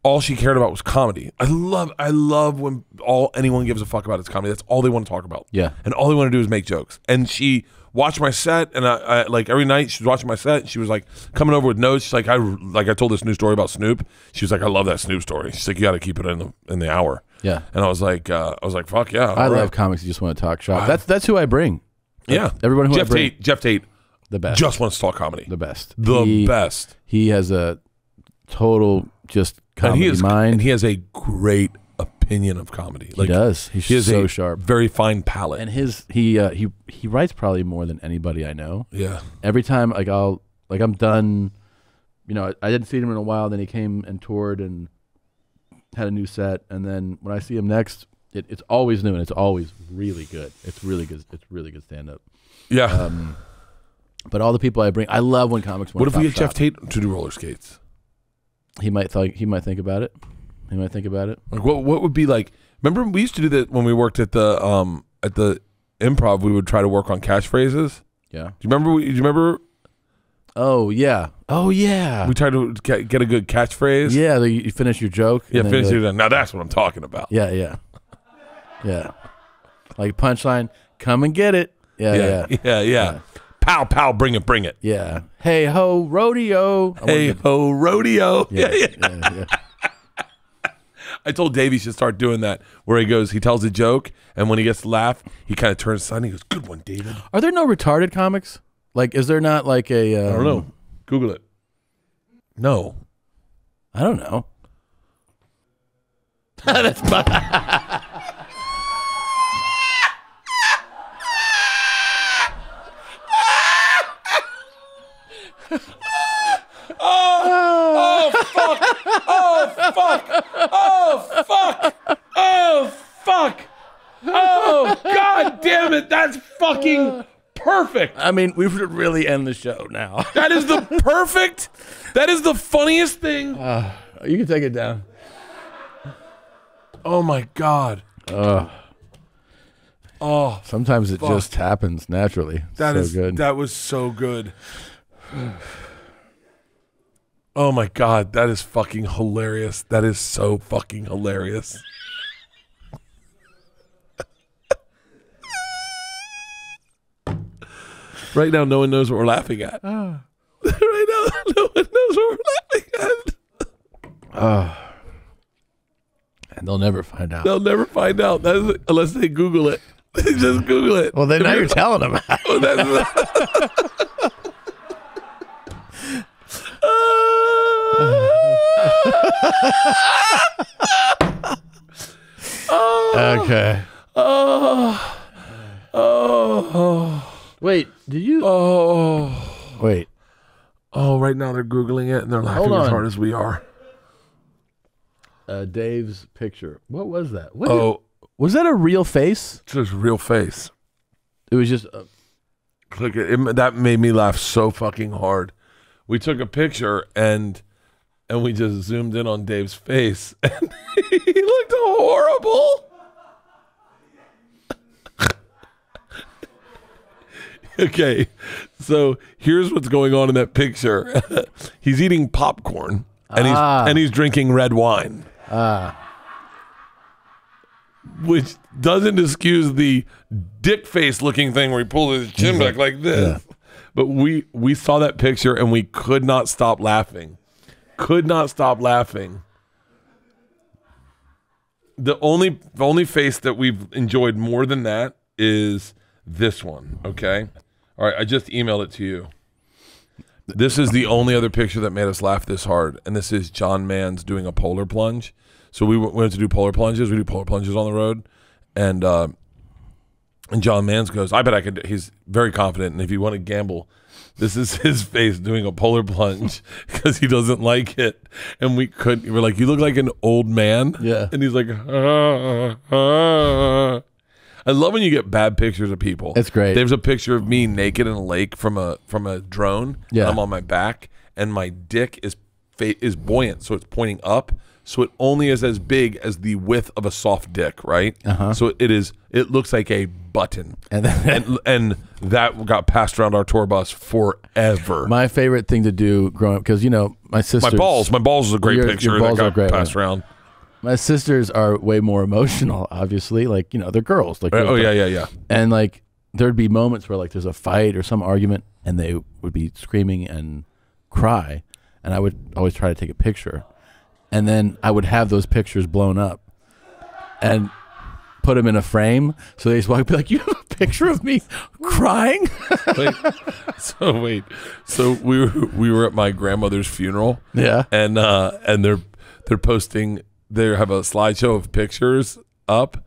all she cared about was comedy. I love I love when all anyone gives a fuck about is comedy. That's all they want to talk about. Yeah. And all they want to do is make jokes. And she watched my set and I, I like every night she was watching my set and she was like coming over with notes. She's like I like I told this new story about Snoop. She was like I love that Snoop story. She's like you got to keep it in the in the hour. Yeah. And I was like uh, I was like fuck yeah. I all love comics who just want to talk shop. That's that's who I bring. yeah. everyone who I Jeff bring- Tate Jeff Tate The best. just wants to talk comedy. the best. The he, best. He has a total just And comedy he is mind. and he has a great opinion of comedy. He does. He's he so sharp. very fine palate. and his he uh, he he writes probably more than anybody I know. yeah. Every time like I'll like I'm done, you know, I, I didn't see him in a while. Then he came and toured and had a new set, and then when I see him next, it, it's always new and it's always really good. It's really good. It's really good stand up. Yeah. Um, but all the people I bring, I love when comics. what if we get Jeff. Tate to do roller skates? He might think he might think about it. He might think about it. Like what what would be like remember we used to do that when we worked at the um at the improv we would try to work on catchphrases. Yeah. Do you remember we, do you remember Oh yeah. Oh yeah. we tried to get, get a good catchphrase? yeah. the- You finish your joke. Yeah, finish you're it. like- Now that's what I'm talking about. Yeah, yeah, yeah. Like punchline, come and get it. Yeah, yeah, yeah, yeah. yeah. Pow pow bring it bring it. Yeah. Hey ho, rodeo. I wanna Hey ho rodeo. yeah, yeah. yeah, yeah. I told Dave he should start doing that where he goes, he tells a joke, and when he gets to laugh, he kind of turns aside and he goes, Good one, David. Are there no retarded comics? Like, is there not like a? Um, I don't know. Google it. No. I don't know. That's my. oh, oh, fuck! Oh, fuck! Oh, fuck! Oh fuck! Oh god damn it! That's fucking perfect. I mean, we should really end the show now. That is the perfect. That is the funniest thing uh, You can take it down. Oh my god. Ugh. Oh, Sometimes it Fuck. just happens naturally. that so is good. that was so good. Oh my god, that is fucking hilarious. That is so fucking hilarious. Right now, no one knows what we're laughing at. Ah. right now, no one knows what we're laughing at. Ah. and they'll never find out. They'll never find out that is, unless they Google it. Just Google it. Well, then now you're telling them. Oh, that's- ah. okay. oh, oh, Wait, did you? oh, Wait. oh! Right now they're googling it and they're laughing Hold as on. hard as we are. Uh, Dave's picture. What was that? What did- Oh, was that a real face? it's his real face. It was just. Uh, Click it. it. That made me laugh so fucking hard. We took a picture and and we just zoomed in on Dave's face, and he looked horrible. okay, so here's what's going on in that picture. he's eating popcorn and he's Ah. and he's drinking red wine. ah. which doesn't excuse the dick face looking thing where he pulls his chin back like this. But we we saw that picture and we could not stop laughing. Could not stop laughing. The only the only face that we've enjoyed more than that is this one. Okay. All right, I just emailed it to you. This is the only other picture that made us laugh this hard, and this is John Mann's doing a polar plunge. So we went went to do polar plunges. We do polar plunges on the road, and uh, and John Mans goes, "I bet I could." He's very confident, and if you want to gamble, this is his face doing a polar plunge because he doesn't like it, and we couldn't. We're like, "You look like an old man," Yeah. and he's like, "Ah, ah." I love when you get bad pictures of people. It's great. There's a picture of me naked in a lake from a from a drone. Yeah. I'm on my back, and my dick is fa- is buoyant, so it's pointing up. So it only is as big as the width of a soft dick, right? Uh-huh. So it is. It looks like a button, And then and and that got passed around our tour bus forever. My, my favorite thing to do growing up because you know my sisters. balls, my balls is a great Your- your picture balls that are got great, passed around. My sisters are way more emotional. Obviously, like you know they're girls. Like Oh yeah, yeah, yeah. and like there'd be moments where like there's a fight or some argument and they would be screaming and cry and i would always try to take a picture and then i would have those pictures blown up and put them in a frame so they just walk be like you have a picture of me crying Wait, so wait, so we were we were at my grandmother's funeral. yeah and uh and they're they're posting they have a slideshow of pictures up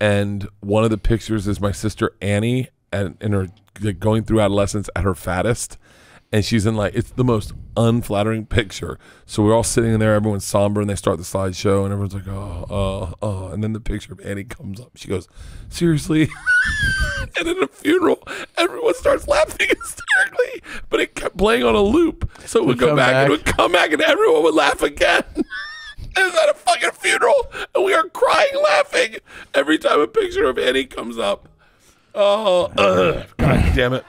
and one of the pictures is my sister Annie and in her like, going through adolescence at her fattest and she's in like it's the most unflattering picture. So we're all sitting in there everyone's somber and they start the slideshow and everyone's like oh oh oh and then the picture of Annie comes up. She goes seriously? And in a funeral everyone starts laughing hysterically but it kept playing on a loop. So it would go come back, and it would come back and everyone would laugh again. it was at a fucking funeral and we are crying laughing every time a picture of Annie comes up. Oh, ugh, god damn it.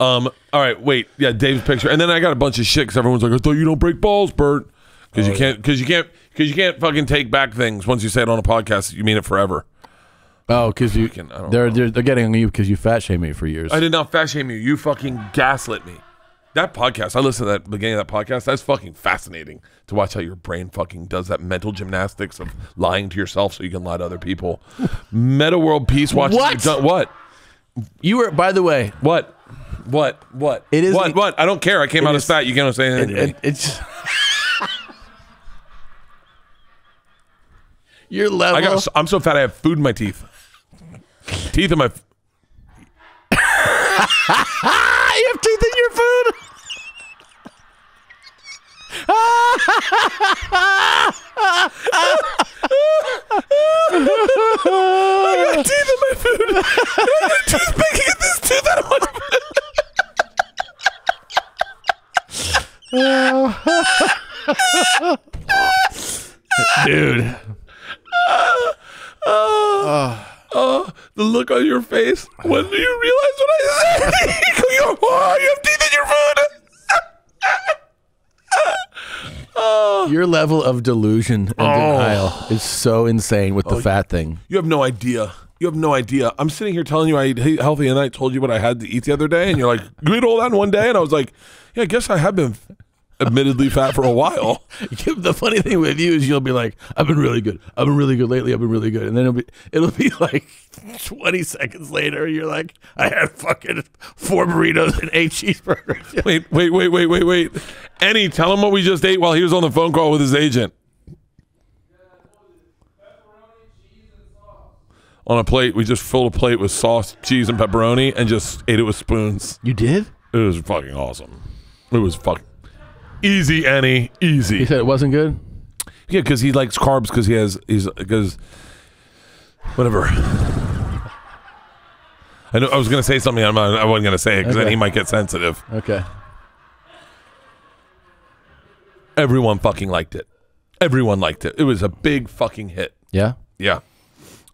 Um. All right. Wait. Yeah. Dave's picture, and then I got a bunch of shit because everyone's like, "I thought you don't break balls, Bert," because you can't, because you can't, because you can't fucking take back things once you say it on a podcast. You mean it forever. oh because you Fucking- I don't they're, know. they're they're getting on you because you fat shamed me for years I did not fat shame you. You fucking gaslit me. That podcast, I listened to that beginning of that podcast. That's fucking fascinating to watch how your brain fucking does that mental gymnastics of lying to yourself so you can lie to other people. Metta World Peace watching. What? you done- what? you were by the way What? What? What? It is- What? What? I don't care. I came out is- as fat. You can't say it, anything. to me. it, it's your level I got. I'm so fat. I have food in my teeth. Teeth in my. You have teeth in I got teeth in my food. I got teeth picking at this tooth out of my food. Dude. Oh, uh, uh, the look on your face. When do you realize what I said? Oh, you have teeth in your food. Oh. Your level of delusion and Oh. denial is so insane with the oh, fat thing. You have no idea. You have no idea. I'm sitting here telling you I eat healthy, and I told you what I had to eat the other day, and you're like, "You ate all that in one day?" And I was like, "Yeah, I guess I have been, admittedly, fat for a while." the funny thing with you is you'll be like, I've been really good. I've been really good lately. I've been really good. And then it'll be it'll be like 20 seconds later, you're like, I had fucking four burritos and eight cheeseburgers. Wait, wait, wait, wait, wait, wait. Annie, tell him what we just ate while he was on the phone call with his agent. On a plate, we just filled a plate with sauce, cheese, and pepperoni, and just ate it with spoons. You did? It was fucking awesome. It was fucking easy, Annie, Easy. He said it wasn't good? Yeah, because he likes carbs. Because he has he's because whatever. I know I was gonna say something. I'm not, I wasn't gonna say it because then he might get sensitive. Okay. Everyone fucking liked it. Everyone liked it. It was a big fucking hit. Yeah? Yeah.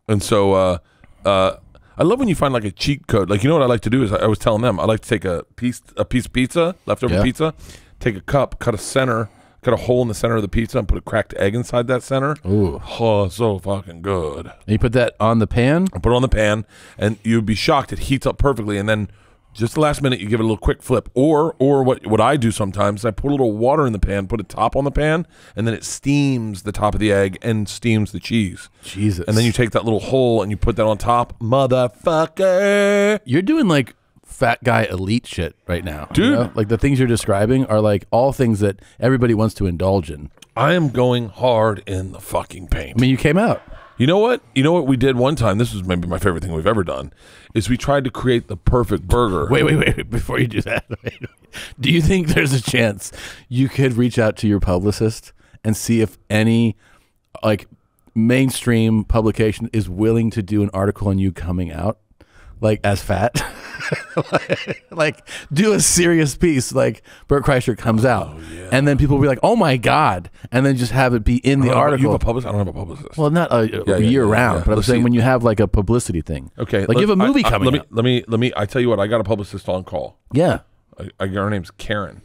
And so uh uh I love when you find like a cheat code. Like you know what I like to do is I, I was telling them I like to take a piece a piece of pizza, leftover Yeah. pizza, take a cup, cut a center, cut a hole in the center of the pizza and put a cracked egg inside that center. Ooh. Oh, so fucking good. And you put that on the pan? I put it on the pan, and you'd be shocked. It heats up perfectly, and then just the last minute, you give it a little quick flip. Or, or what what I do sometimes, I put a little water in the pan, put a top on the pan, and then it steams the top of the egg and steams the cheese. Jesus. And then you take that little hole and you put that on top, motherfucker. You're doing like fat guy elite shit right now. you Dude. know? Like the things you're describing are like all things that everybody wants to indulge in. I am going hard in the fucking paint. I mean, you came out. You know what? You know what we did one time. This was maybe my favorite thing we've ever done. Is we tried to create the perfect burger. Wait, wait, wait, wait. Before you do that, wait. do you think there's a chance you could reach out to your publicist and see if any like mainstream publication is willing to do an article on you coming out like as fat? like do a serious piece like Bert Kreischer comes out. Oh, and then people will be like, "Oh my god." And then just have it be in the I a- article. You have a publicist? I don't have a publicist. well, not a, yeah, year yeah, round, yeah. but I'm saying see. when you have like a publicity thing. Okay, Like you have a movie I- I- coming let me, out. Let me let me I tell you what. I got a publicist on call. Yeah. I, I, her name's Karen.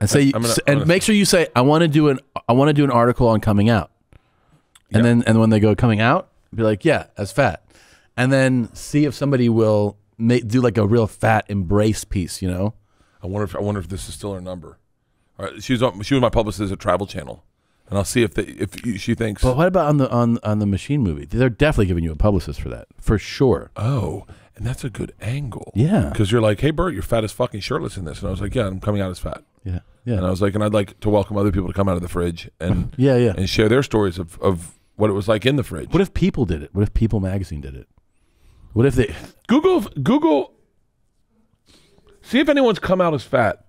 And say, I'm gonna- and gonna- make sure you say, I want to do an, I want to do an article on coming out, and Yeah. then and when they go coming out, be like, yeah, as fat, and then see if somebody will make do like a real fat embrace piece, you know? I wonder if I wonder if this is still her number. All right, she was on, she was my publicist at Travel Channel, and I'll see if they, if she thinks. But what about on the on on the machine movie? They're definitely giving you a publicist for that, for sure. oh, and that's a good angle. Yeah. because you're like, hey Bert, you're fat as fucking shirtless in this, and I was like, yeah, I'm coming out as fat, Yeah, yeah. and I was like, and I'd like to welcome other people to come out of the fridge and yeah, yeah. and share their stories of of what it was like in the fridge. What if People did it? What if People magazine did it? What if they? Google Google. See if anyone's come out as fat.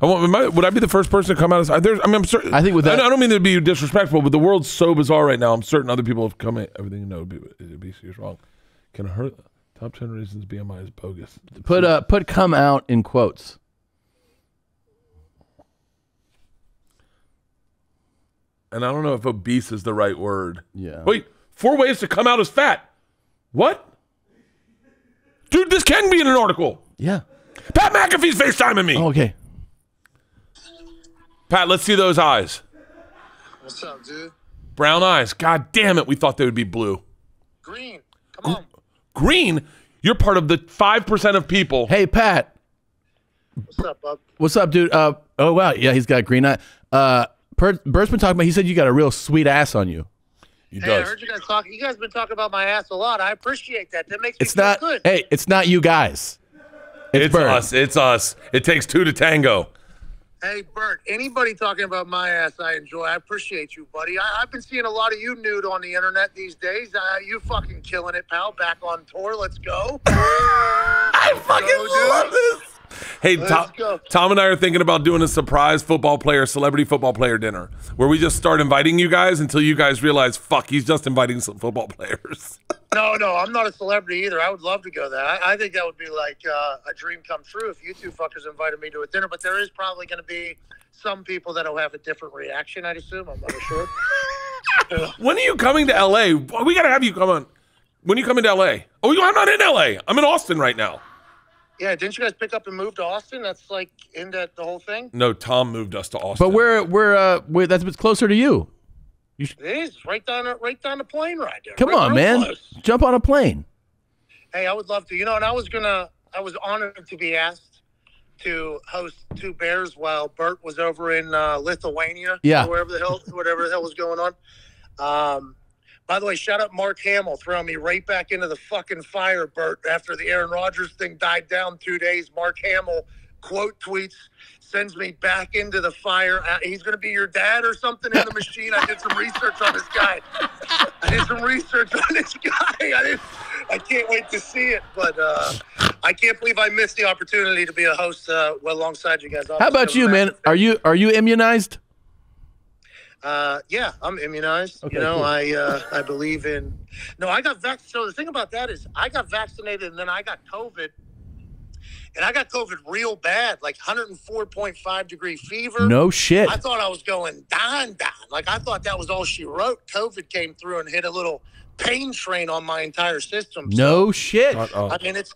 I want, am I- would I be the first person to come out as? There's, I mean, I'm certain. I think with that- I don't mean to be disrespectful, but the world's so bizarre right now. I'm certain other people have come in. Everything you know be, is wrong. Can I hurt? Top ten reasons BMI is bogus. Put uh put come out in quotes. And I don't know if obese is the right word. Yeah. Wait, four ways to come out as fat. What? Dude, this can be in an article. Yeah. Pat McAfee's FaceTiming me. Oh, okay. Pat, let's see those eyes. What's up, dude? Brown eyes. God damn it. We thought they would be blue. Green, come on. Green, you're part of the 5% of people. Hey Pat, What's up, bub? What's up, dude? Uh, oh wow, yeah, he's got green eye. Uh, Bert's been talking about. He said you got a real sweet ass on you. He Hey, I heard you guys talk. You guys been talking about my ass a lot. I appreciate that. That makes me It's feel not. good. Hey, it's not you guys. It's Bert. us. It's us. It takes two to tango. Hey, Bert. Anybody talking about my ass, I enjoy. I appreciate you, buddy. I, I've been seeing a lot of you nude on the internet these days. Uh, you fucking killing it, pal. Back on tour. Let's go. I fucking Go, love this. Hey, Tom. Tom and I are thinking about doing a surprise football player, celebrity football player dinner where we just start inviting you guys until you guys realize, fuck, he's just inviting some football players. No, no, I'm not a celebrity either. I would love to go there. I, I think that would be like uh, a dream come true if you two fuckers invited me to a dinner. But there is probably going to be some people that will have a different reaction. I'd assume. I'm not sure. when are you coming to LA? We got to have you come on. When you come into LA? Oh, I'm not in LA. I'm in Austin right now. Yeah, didn't you guys pick up and move to Austin? That's like in that the whole thing. No, Tom moved us to Austin. But we're we're uh we're, that's what's closer to you. you It is right down right down the plane ride there. Come Right- on, real man. close. Jump on a plane. Hey, I would love to. You know, and I was gonna, I was honored to be asked to host two bears while Bert was over in uh, Lithuania. Yeah. or wherever the hell, whatever the hell was going on. Um, by the way, shout out Mark Hamill throwing me right back into the fucking fire, Bert. After the Aaron Rodgers thing died down two days, Mark Hamill quote tweets sends me back into the fire. Uh, he's going to be your dad or something in the machine. I did some research on this guy. I did some research on this guy. I didn't. I can't wait to see it, but uh, I can't believe I missed the opportunity to be a host uh, well alongside you guys. How about you, man? Are you are you immunized? Uh, yeah, I'm immunized. Okay, you know, cool. I uh, I believe in. No, I got vaccinated. So the thing about that is, I got vaccinated and then I got COVID, and I got COVID real bad, like 104.5 degree fever. No shit. I thought I was going down, down. Like I thought that was all she wrote. COVID came through and hit a little pain train on my entire system. So, No shit. Uh-oh. I mean, it's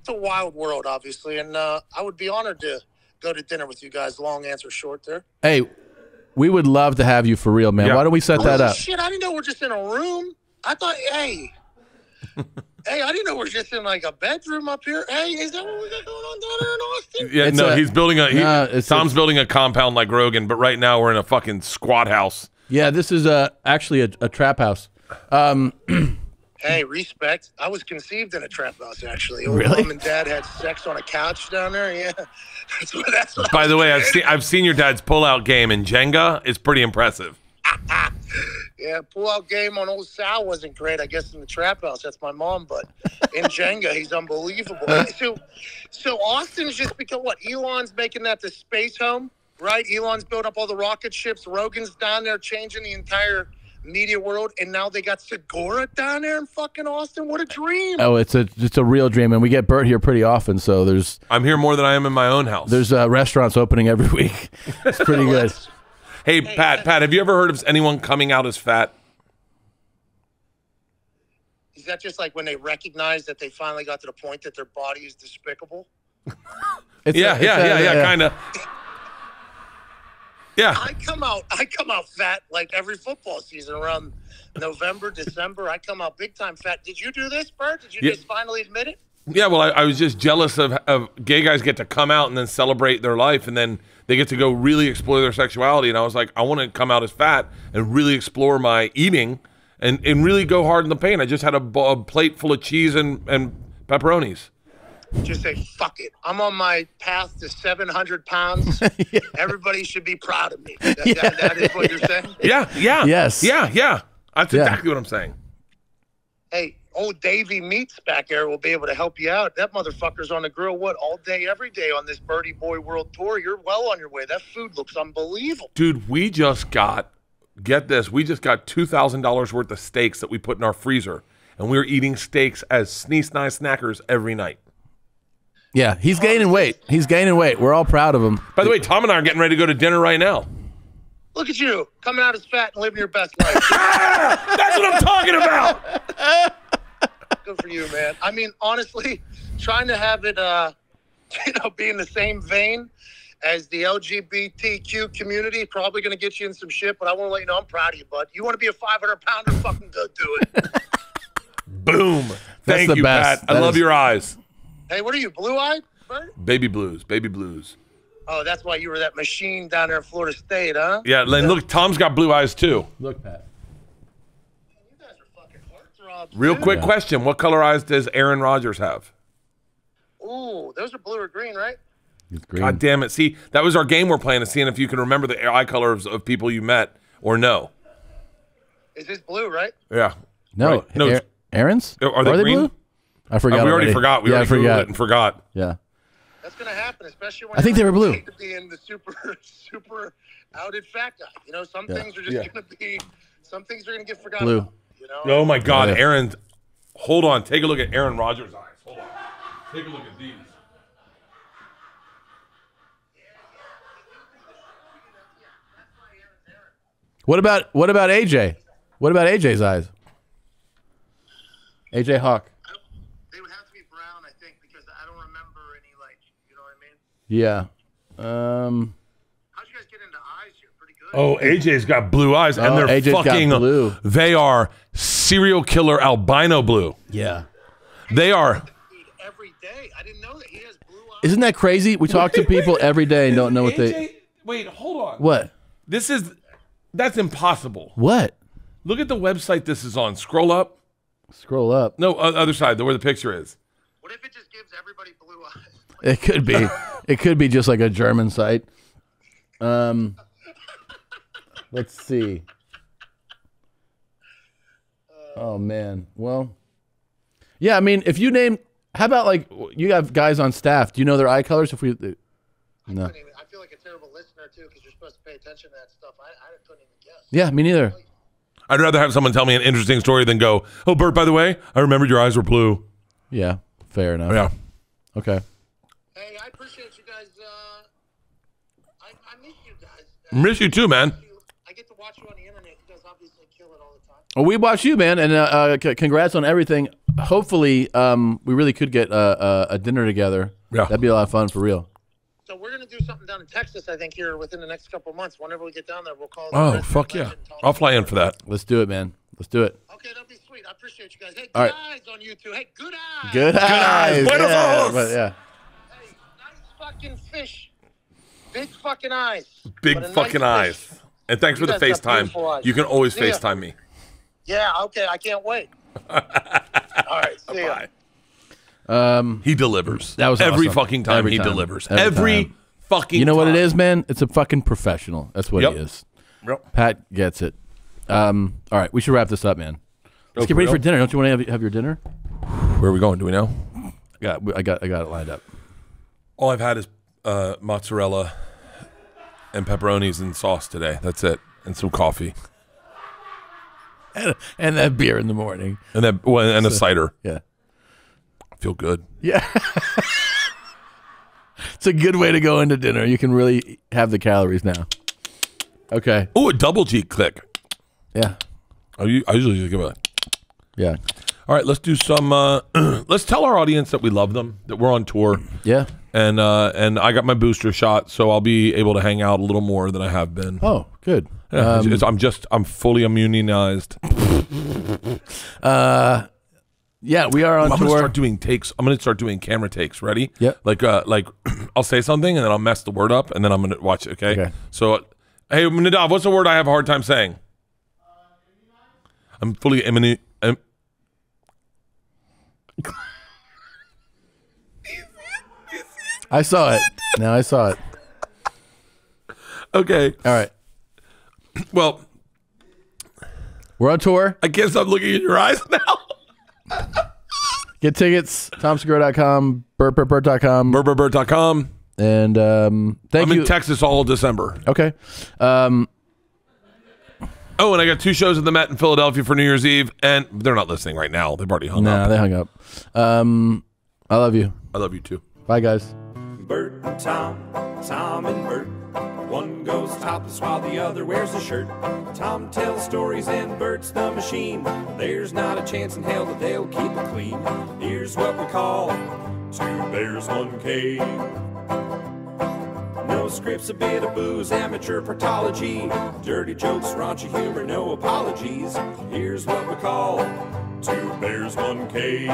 it's a wild world, obviously, and uh, I would be honored to go to dinner with you guys. Long answer short, there. Hey, we would love to have you for real, man. Yeah. Why don't we set that up? Shit, I didn't know we're just in a room. I thought, hey, hey, I didn't know we're just in like a bedroom up here. Hey, is that what we got going on down there in Austin? Yeah, It's no, a- he's building a. He, No, it's- Tom's it's- building a compound like Rogan, but right now we're in a fucking squat house. Yeah, this is uh, actually a, a trap house. Um, Hey, respect. I was conceived in a trap house, actually. Old Really? Mom and dad had sex on a couch down there. Yeah, that's what. That's what. By the way, I've seen I've seen your dad's pull-out game in Jenga. It's pretty impressive. Yeah, pull-out game on old Sal wasn't great. I guess in the trap house. That's my mom, but in Jenga, he's unbelievable. So, so Austin's just because what? Elon's making that the space home, right? Elon's built up all the rocket ships. Rogan's down there changing the entire media world, and now they got Segura down there in fucking Austin. What a dream! oh, it's a it's a real dream, and we get Bert here pretty often. So there's I'm here more than I am in my own house. there's uh, restaurants opening every week. It's pretty good. hey, Pat, Pat, have you ever heard of anyone coming out as fat? Is that just like when they recognize that they finally got to the point that their body is despicable? It's Yeah, a- it's yeah, a- yeah, yeah, kind of. Yeah, I come out, I come out fat like every football season around November, December. I come out big time fat. Did you do this, Bert? Did you Yeah. just finally admit it? yeah. Well, I, I was just jealous of, of gay guys get to come out and then celebrate their life, and then they get to go really explore their sexuality. And I was like, I want to come out as fat and really explore my eating and, and really go hard in the pain. I just had a plate full of cheese and, and pepperonis. Just say fuck it. I'm on my path to 700 pounds. Everybody should be proud of me. That, that- that is what you're saying. Yeah, yeah, Yes. yeah, yeah. That's Yeah. exactly what I'm saying. Hey, old Davy Meats back there will be able to help you out. That motherfucker's on the grill what all day, every day on this Berty Boy World Tour. You're well on your way. That food looks unbelievable. Dude, we just got get this, we just got two thousand dollars worth of steaks that we put in our freezer, and we were eating steaks as sneeze nice snackers every night. Yeah, he's gaining weight. He's gaining weight. We're all proud of him. By the way, Tom and I are getting ready to go to dinner right now. Look at you coming out as fat and living your best life. That's what I'm talking about. Good for you, man. I mean, honestly, trying to have it, uh, you know, be in the same vein as the LGBTQ community probably going to get you in some shit. But I want to let you know I'm proud of you, bud. You want to be a 500 pounder? Fucking go do it. Boom. Thank the you, best. Pat. I love is- your eyes. Hey, what are you, blue eyed? Baby blues, baby blues. Oh, that's why you were that machine down there in Florida State, huh? Yeah, and look, Tom's got blue eyes too. Look, Pat. You guys are fucking heartthrobs. Real dude. quick question: What color eyes does Aaron Rodgers have? Ooh, those are blue or green, right? He's green. God damn it! See, that was our game we're playing, is seeing if you can remember the eye colors of people you met or no. Is this blue, right? Yeah. no, Right. No, Aaron- Aaron's? Are they green? blue? I forgot. Uh, we already forgot. We yeah, already I Googled forgot. it and forgot. Yeah. That's gonna happen, especially when I think they were blue. paid To be in the super, super outed fat guy. You know, some Yeah. things are just Yeah. gonna be, some things are gonna get forgotten. Blue. About, you know. Oh my God, Yeah. Aaron! Hold on. Take a look at Aaron Rodgers' eyes. Hold on. Take a look at these. What about what about AJ? What about AJ's eyes? AJ Hawk. I don't, they would have to be brown, I think, because I don't remember any like, you know what I mean? Yeah. Um. How'd you guys get into eyes here? Um, pretty good. Oh, AJ's got blue eyes, and Oh, they're AJ's got fucking blue. They are serial killer albino blue. Yeah. They are. Every day. I didn't know that he has blue eyes. Isn't that crazy? We talk to people every day and don't know what they. Wait, hold on. What? This is that's impossible. What? Look at the website this is on. Scroll up. Scroll up. No, other side, the where the picture is. What if it just gives everybody blue eyes? It could be. it could be just like a German site. Um. Let's see. Oh man. Well. Yeah, I mean, if you name, how about like you have guys on staff? Do you know their eye colors? If we, no. couldn't even- I feel like a terrible listener too, because you're supposed to pay attention to that stuff. I, I couldn't even guess. Yeah, me neither. I'd rather have someone tell me an interesting story than go, "Oh, Bert, by the way, I remembered your eyes were blue." Yeah, fair enough. Yeah. Okay. Hey, I appreciate you guys. Uh, I, I miss you guys. Miss you too, man. I get to watch you on the internet. You guys obviously kill it all the time. Well, we watch you, man, and uh, uh, congrats on everything. Hopefully, um, we really could get uh, uh, a dinner together. Yeah. that'd be a lot of fun for real. So we're gonna do something down in Texas, I think, here within the next couple of months. Whenever we get down there, we'll call. Oh, Red fuck yeah. I'll fly in for that. Let's do it, man. Let's do it. Okay, that'll be sweet. I appreciate you guys. Hey, good All right. eyes on you two. Hey, good eyes. Good, eyes. eyes. Buenos yeah, but yeah. Hey, nice fucking fish. Big fucking eyes. Big But a nice fucking fish. eyes. And thanks You for the FaceTime. You can always See ya. FaceTime me. Yeah. Okay. I can't wait. all right. See ya. Bye. Um, He delivers. That was every awesome. fucking time Every he time. delivers. Every Every, time. fucking. you know what it is, man? It's a fucking professional. That's what Yep. he is. Yep. Pat gets it. Um, all right, we should wrap this up, man. Let's get for ready for dinner. Don't you want to have, have your dinner? Where are we going? Do we know? I got, I got, I got it lined up. All I've had is uh, mozzarella and pepperonis and sauce today. That's it, and some coffee, And, and that beer in the morning. and that well, and a cider. Yeah. I feel good. Yeah. it's a good way to go into dinner. You can really have the calories now. Okay. Oh, a double G click. Yeah. I usually just give a. Yeah. All right, let's do some. Uh, let's tell our audience that we love them, that we're on tour, Yeah. And uh, and I got my booster shot, so I'll be able to hang out a little more than I have been. Oh, good. Yeah, Um, it's- I'm just I'm fully immunized. uh, yeah, we are on I'm gonna tour. start doing takes. I'm gonna start doing camera takes. Ready? Yeah. Like uh, like I'll say something and then I'll mess the word up and then I'm gonna watch it. Okay. Okay. So, hey Nadav, what's the word I have a hard time saying? I'm fully immunized. Um, I saw it. Now I saw it. okay. All right. Well, We're on tour. I can't stop looking in your eyes now. Get tickets. TomSegura.com, BertBertBert.com. Burberbert.com. And um, thank you. I'm in Texas all of December. okay. Um, Oh, and I got two shows at the Met in Philadelphia for New Year's Eve, and they're not listening right now. They've already hung nah, up. they hung up. Um, I love you. I love you too. Bye, guys. Bert and Tom, Tom and Bert. One goes topless while the other wears a shirt. Tom tells stories and Bert's the machine. There's not a chance in hell that they'll keep it clean. Here's what we call two bears, one cave. No scripts, a bit of booze, amateur proctology. Dirty jokes, raunchy humor, no apologies. Here's what we call two bears, one cave.